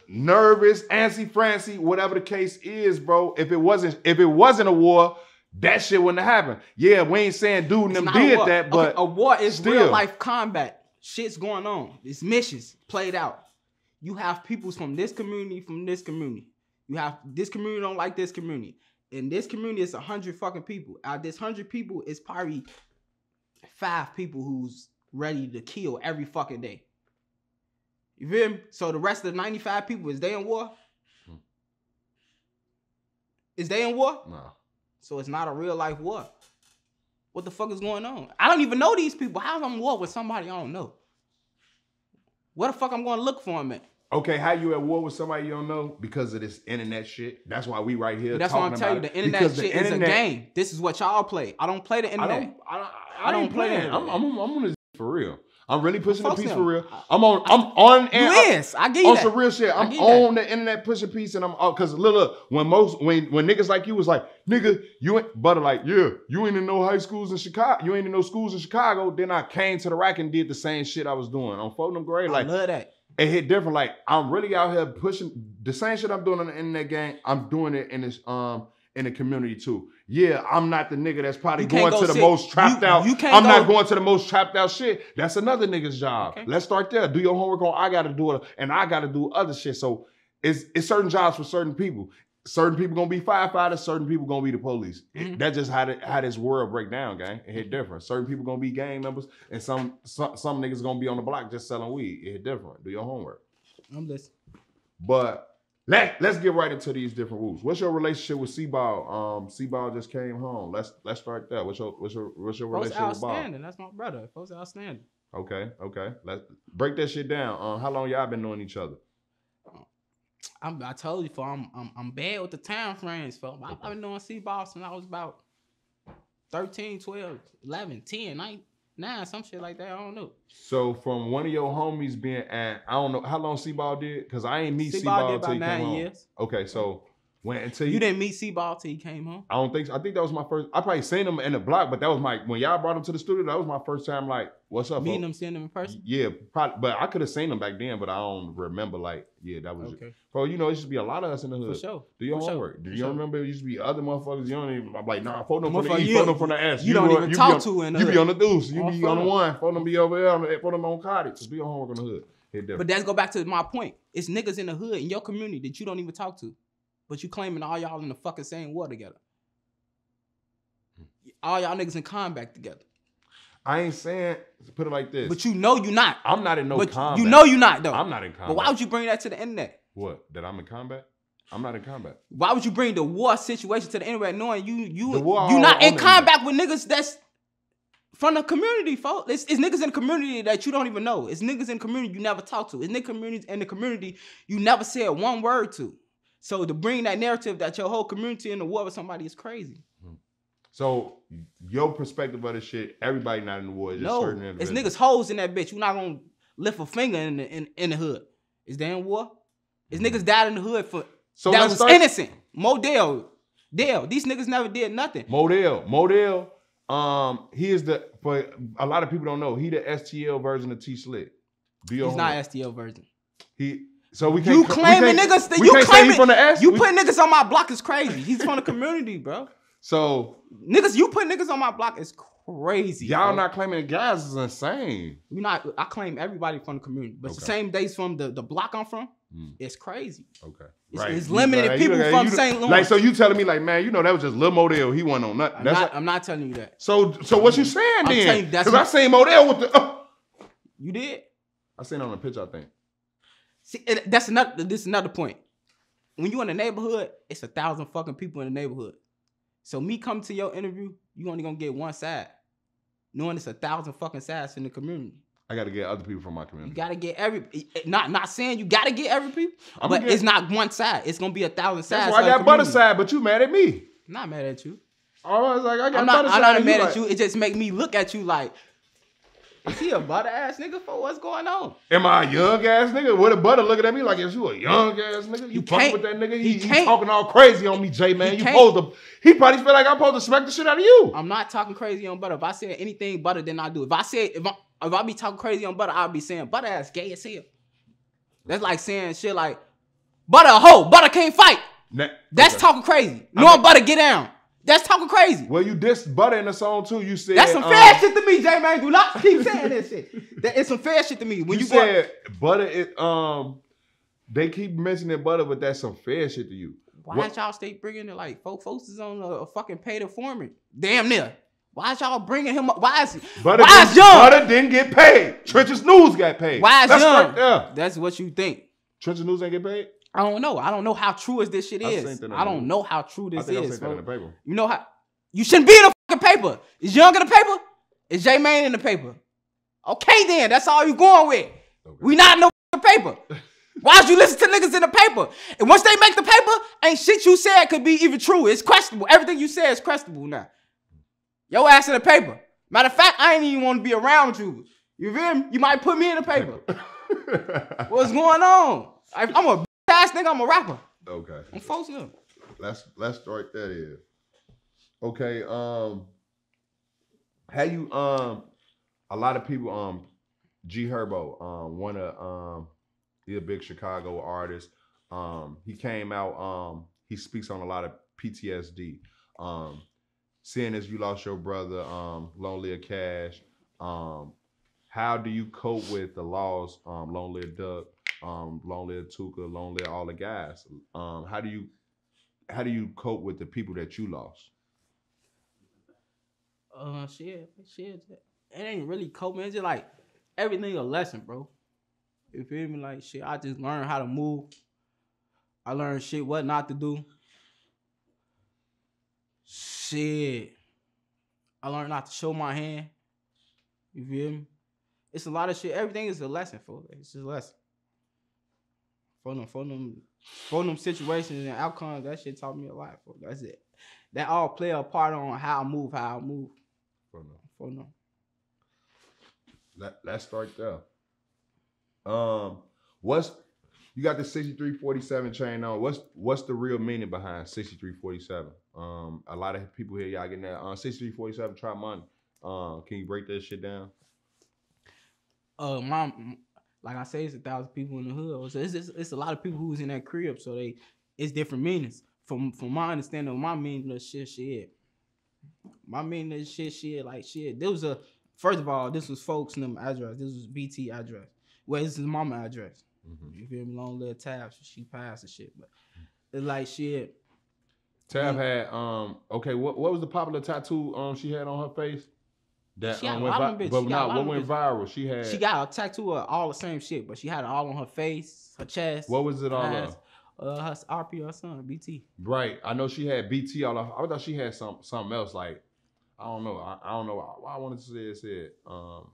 A: nervous, antsy, francy, whatever the case is, bro, if it wasn't if it wasn't a war, that shit wouldn't have happened. Yeah, we ain't saying dude and them did that,
B: Okay,
A: but
B: a war is
A: still.
B: real life combat. Shit's going on. It's missions played out. You have peoples from this community, from this community. You have this community don't like this community. In this community, it's a hundred fucking people. Out of this hundred people, it's probably five people who's ready to kill every fucking day. You feel me? So the rest of the 95 people, is they in war?
A: Hmm.
B: Is they in war?
A: no.
B: So it's not a real life war. What the fuck is going on? I don't even know these people. How am I in war with somebody I don't know? Where the fuck I'm going to look for them at?
A: Okay, how you at war with somebody you don't know because of this internet shit? That's why we right here.
B: That's why I'm telling you, the internet
A: Because the
B: shit is a game. This is what y'all play. I don't play the internet.
A: I don't. I,
B: I
A: don't
B: don't play that.
A: I'm. I'm. I'm on this for real. I'm really pushing the piece
B: them.
A: for real. I'm on. I'm on. And
B: is. I give you
A: on
B: that.
A: some real shit. I'm
B: get that.
A: on the internet pushing piece, and I'm oh, because look, look, when most when when niggas like you was like nigga, you ain't butter like yeah, you ain't in no high schools in Chicago, you ain't in no schools in Chicago. Then I came to the rack and did the same shit I was doing on Fulton grade.
B: I
A: Like
B: love that.
A: It hit different. Like I'm really out here pushing the same shit I'm doing on the internet game. I'm doing it in this um in the community too. Yeah, I'm not the nigga that's probably going
B: go
A: to the
B: sit-
A: most trapped
B: you-
A: out.
B: you can't
A: I'm not going to the most trapped out shit. That's another nigga's job.
B: Okay.
A: Let's start there. Do your homework on I gotta do it, and I gotta do other shit. So it's it's certain jobs for certain people. Certain people gonna be firefighters, certain people gonna be the police. It-
B: Mhm.
A: That's just how the, how this world break down, gang. It hit different. Certain people gonna be gang members, and some some, some niggas gonna be on the block just selling weed. It hit different. Do your homework.
B: I'm listening.
A: But let let's get right into these different rules. What's your relationship with Seaball? Um, Seaball just came home. Let's let's start there. What's your what's your what's your
B: Folks
A: relationship with Ball?
B: outstanding. That's my brother. Folks outstanding.
A: Okay, okay. Let's break that shit down. Um, how long y'all been knowing each other?
B: I'm, I told you, for I'm, I'm I'm bad with the time frames, folks. I- I've been doing C-ball since I was about 13, 12, 11, 10, 9, 9, some shit like that. I don't know.
A: So from one of your homies being at I don't know how long C ball did because I ain't meet
B: C-ball
A: Seaball
B: did
A: until
B: about nine years.
A: Okay, so when until
B: You didn't meet C-ball till he came home.
A: I don't think so. I think that was my first. I probably seen him in the block, but that was my when y'all brought him to the studio. That was my first time. Like, what's up?
B: Meeting him, seeing him in person.
A: Yeah, probably, but I could have seen him back then, but I don't remember. Like, yeah, that was.
B: Okay,
A: Bro, you know, it used to be a lot of us in the hood.
B: for
A: hood.
B: sure.
A: Do your
B: For sure.
A: homework. Do you
B: sure.
A: remember? It used to be other motherfuckers. You don't even. I'm like, nah, phone them from the east,
B: you-
A: phone them from the S.
B: You don't
A: be-
B: even
A: be
B: talk
A: on-
B: to in the
A: You be on the deuce. You
B: On
A: be on the one. Phone them be over there. On the, phone them on cottage. Just do your homework on the hood.
B: But that's go back to my point. It's niggas in the hood in your community that you don't even talk to, but you claiming all y'all in the fucking same war together. Hmm. All y'all niggas in combat together,
A: I ain't saying. Put it like this.
B: but you know you're not.
A: I'm not in no
B: but
A: combat.
B: you know you're not though.
A: I'm not in combat.
B: But why would you bring that to the internet?
A: What? That I'm in combat? I'm not in combat.
B: Why would you bring the war situation to the internet knowing you you you not in combat with niggas that's from the community, folks? It's, it's niggas in the community that you don't even know. It's niggas in the community you never talk to. It's niggas in the community you never said one word to. So to bring that narrative that your whole community in the war with somebody is crazy.
A: So your perspective of this shit, everybody not in the war. Just
B: No,
A: certain
B: it's niggas hoes in that bitch. You not gonna lift a finger in the in, in the hood. Is they in war? Is niggas died in the hood for
A: So
B: that was
A: start-
B: innocent. Modell, Dale. These niggas never did nothing.
A: Modell, Modell, um, he is the for a lot of people don't know he the STL version of T Slick.
B: He's not. STL version.
A: He so we can't
B: You claiming niggas
A: we
B: you claiming
A: from the S.
B: You
A: We-
B: put niggas on my block is crazy. He's from the community, bro.
A: so
B: Niggas, you put niggas on my block is crazy.
A: y'all
B: bro.
A: not claiming the guys is insane.
B: We not. I claim everybody from the community, but it's the same days from the the block I'm from.
A: Mm.
B: It's crazy.
A: Okay,
B: It's- it's limited
A: like,
B: people
A: you-
B: from
A: you-
B: St. Louis.
A: Like so, you telling me like, man, you know that was just Lil Modell. He wasn't on nothing.
B: I'm not.
A: like-
B: I'm not telling you that.
A: so so what you saying
B: I'm
A: then?
B: that's
A: Because I seen Modell with the. uh,
B: You did.
A: I seen on the pitch. I think.
B: See, that's another. This is another point. When you in the neighborhood, it's a thousand fucking people in the neighborhood. So me coming to your interview, you only gonna get one side, knowing it's a thousand fucking sides in the community.
A: I got to get other people from my community.
B: You gotta get every. Not not saying you gotta get every people,
A: I'ma
B: but it's not one side. It's gonna be a thousand sides.
A: That's why I got
B: butta
A: side, but you mad at me.
B: Not mad at you.
A: I was like, I got
B: I'm
A: butta
B: not.
A: side.
B: I'm not mad
A: like-
B: at you. It just make me look at you like, is he a butta ass nigga for what's going on?
A: Am I a young ass nigga? What a butta looking at me like, is you a young ass nigga? You fucking with that nigga?
B: he
A: He, he, talking all crazy on me, J man.
B: He
A: You supposed to. He probably feel like I'm supposed to smack the shit out of you.
B: I'm not talking crazy on butta. If I said anything butta, then I do. If I said if I if I be talking crazy on butta, I'll be saying butta ass gay as hell. That's like saying shit like butta a hoe, butta can't fight.
A: Nah,
B: That's
A: okay.
B: talking crazy. No, I
A: mean-
B: butta get down. That's talking crazy.
A: Well, you dissed butta in the song too. You said
B: That's some
A: um,
B: fair shit to me, J man. Do not keep saying this shit. That is some fair shit to me. When
A: you,
B: you, go,
A: said butta. It um, they keep mentioning butta, but that's some fair shit to you.
B: why
A: what-
B: y'all stay bringing it like folk folks is on a, a fucking pay to foreman? Damn near. Why is y'all bringing him up? Why is
A: Butta,
B: why is young?
A: butta didn't get paid. Trenches News got paid.
B: Why is
A: That's
B: young?
A: right there.
B: That's what you think.
A: Trenches News ain't get paid.
B: I don't know. I don't know how true is this shit
A: I
B: is.
A: seen that in
B: I don't know how true
A: I
B: this
A: I
B: is.
A: seen that in the
B: bro.
A: paper.
B: You know how you shouldn't be in the fucking paper. Is Young in the paper? Is J Mane in the paper? Okay then, that's all you going with.
A: Okay.
B: We not in no fucking paper. Why'd you listen to niggas in the paper? And once they make the paper, ain't shit you said could be even true. It's questionable. Everything you said is questionable now. Yo ass in the paper. Matter of fact, I ain't even want to be around you. You feel me? You might put me in the paper. What's going on? I, I'm a ass nigga. I'm a rapper.
A: okay.
B: I'm folks.
A: Let's let's start that is. Okay, um how you um a lot of people um G Herbo, um one of um he a big Chicago artist. Um he came out um he speaks on a lot of PTSD. Um seeing as you lost your brother, um Long Live Cash, um how do you cope with the loss, um Long Live Duck, um Long Live Tooka, Long Live all the guys? Um how do you how do you cope with the people that you lost?
B: Uh, shit, shit. It ain't really coping. It's just like everything a lesson, bro. You feel me? Like shit, I just learned how to move. I learned shit what not to do. Shit, I learned not to show my hand. You feel me? It's a lot of shit. Everything is a lesson for. It's just a lesson. For them, for them, for them situations and outcomes, that shit taught me a lot. For that's it. That all play a part on how I move, how I move.
A: From the-
B: For them.
A: Let, let's start there. Um, what's you got the 6347 chain on? What's what's the real meaning behind 6347? Um, a lot of people here, y'all getting that uh 6347 try money. Um, can you break that shit down?
B: uh mom like I say, it's a thousand people in the hood. So it's, it's it's a lot of people who's in that crib. So they it's different meanings. From from my understanding, my meaning of shit, shit. My meaning of shit, shit, like shit. There was a first of all, this was folks' them address. This was BT address. Well, this is mama address.
A: Mhm.
B: You feel me? Long little tab. She passed and shit. But it's like shit.
A: Tab had um okay, what what was the popular tattoo um she had on her face? That
B: She
A: um,
B: a
A: went
B: lot of
A: vi-
B: them bitches.
A: but not what went viral. She had
B: She got a tattoo of all the same shit, but she had it all on her face, her chest.
A: what was it all of?
B: Uh, her RP, her son, BT.
A: Right. I know she had BT all of I thought she had some something else like I don't know. I, I don't know why I wanted to say it said um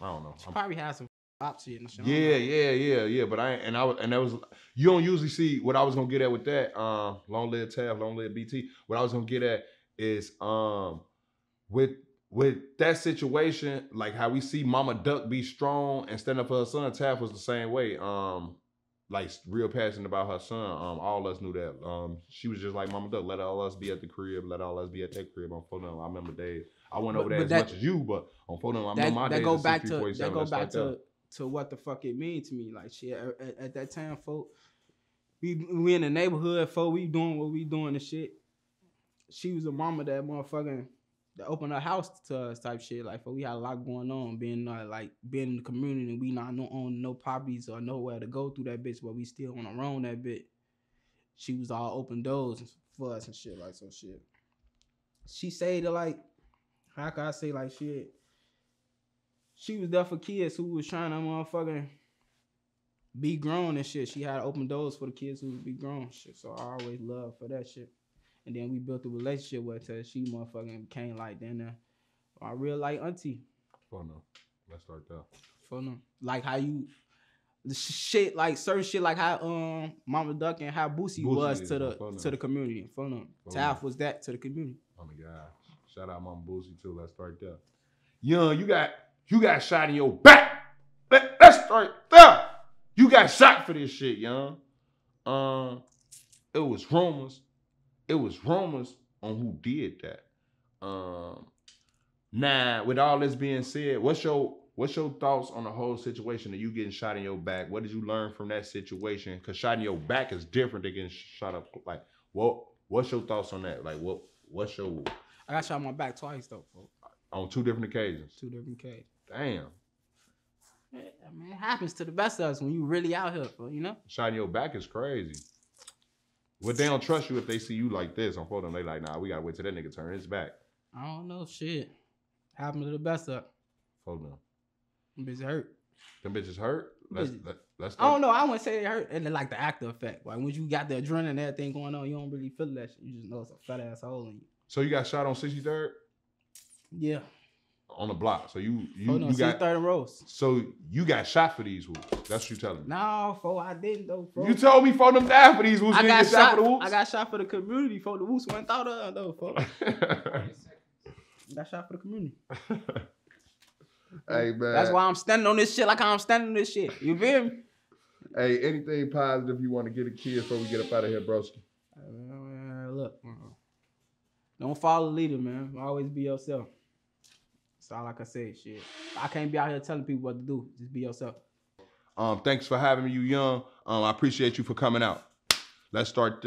A: I don't know.
B: She
A: I'm-
B: probably had some op shit and shit.
A: Yeah, yeah, yeah, yeah. But I and I was and that was you don't usually see what I was gonna get at with that. Um, long live Tab, long live BT. What I was gonna get at is um with with that situation, like how we see Mama Duck be strong and stand up for her son. Tab was the same way. Um, like real passionate about her son. Um, all of us knew that. Um, she was just like Mama Duck. Let all us be at the crib. Let all us be at that crib on phone. I remember days. I went
B: But-
A: over there
B: but
A: as
B: that-
A: much as you, but on phone, I
B: that,
A: remember my
B: that
A: days.
B: go back to that go back
A: like that.
B: to to what the fuck it mean to me. Like shit, at, at- at that time, folk, we we in the neighborhood, folk, we doing what we doing and shit. She was a mama that motherfucking that opened her house to us type shit. Like, folk, we had a lot going on, being uh, like being in the community, and we not no own no properties or nowhere to go through that bitch, but we still want to roam that bit. She was all open doors for us and shit like so shit. She say to like, how can I say like shit? she was there for kids who was trying to motherfucking be grown and shit. She had open doors for the kids who would be grown shit. So I always love for that shit. And then we built a relationship with her. She motherfucking became like then uh, I real like auntie.
A: Fun no. Let's start there.
B: For them. Like how you the shit like certain shit like how um Mama Duck and how Boosie,
A: Boosie
B: was to the to the community. Fun them. Taff was that to the community.
A: Oh my god. Shout out Mama Boosie too. Let's start there. Young, you got you got shot in your back. Let, let's start there. You got shot for this shit, young. Um, it was rumors. It was rumors on who did that. Um, now with all this being said, what's your what's your thoughts on the whole situation of you getting shot in your back? What did you learn from that situation? Because shot in your back is different than getting shot up. Like, what what's your thoughts on that? Like, what what's your
B: I got shot in my back twice though, folks.
A: on two different occasions?
B: Two different K's.
A: Damn,
B: Yeah, I mean, it happens to the best of us when you really out here, bro, you know?
A: shot in your back is crazy. But they don't trust you if they see you like this on photo. And they like, nah, we gotta wait till that nigga turn his back.
B: I don't know, shit. Happened to the best of us.
A: Photo.
B: I'm busy hurt.
A: Them bitches hurt. Let's let, let's.
B: I don't know. I wouldn't say it hurt. And then like the actor effect. Like when you got the adrenaline and everything going on, you don't really feel that shit. You just know it's a fat ass hole in you.
A: So you got shot on 63rd
B: Yeah.
A: On the block. So you you,
B: Hold on,
A: you got
B: third and Rose.
A: so you got shot for these whoops. That's what you telling me.
B: No, fo, I didn't though, bro.
A: You told me for them die for these whoops.
B: I
A: you
B: got
A: shot
B: shot.
A: for the whoops.
B: I got shot for the community. For the Woods went out of though, fo. got shot for the community.
A: hey man.
B: That's why I'm standing on this shit like I'm standing on this shit. You feel me?
A: Hey, anything positive you want to get a kid before we get up out of here, broski?
B: Uh, look, uh, don't follow the leader, man. Always be yourself. That's all I can say. Shit, I can't be out here telling people what to do. Just be yourself.
A: Um, thanks for having me, you young. Um, I appreciate you for coming out. Let's start.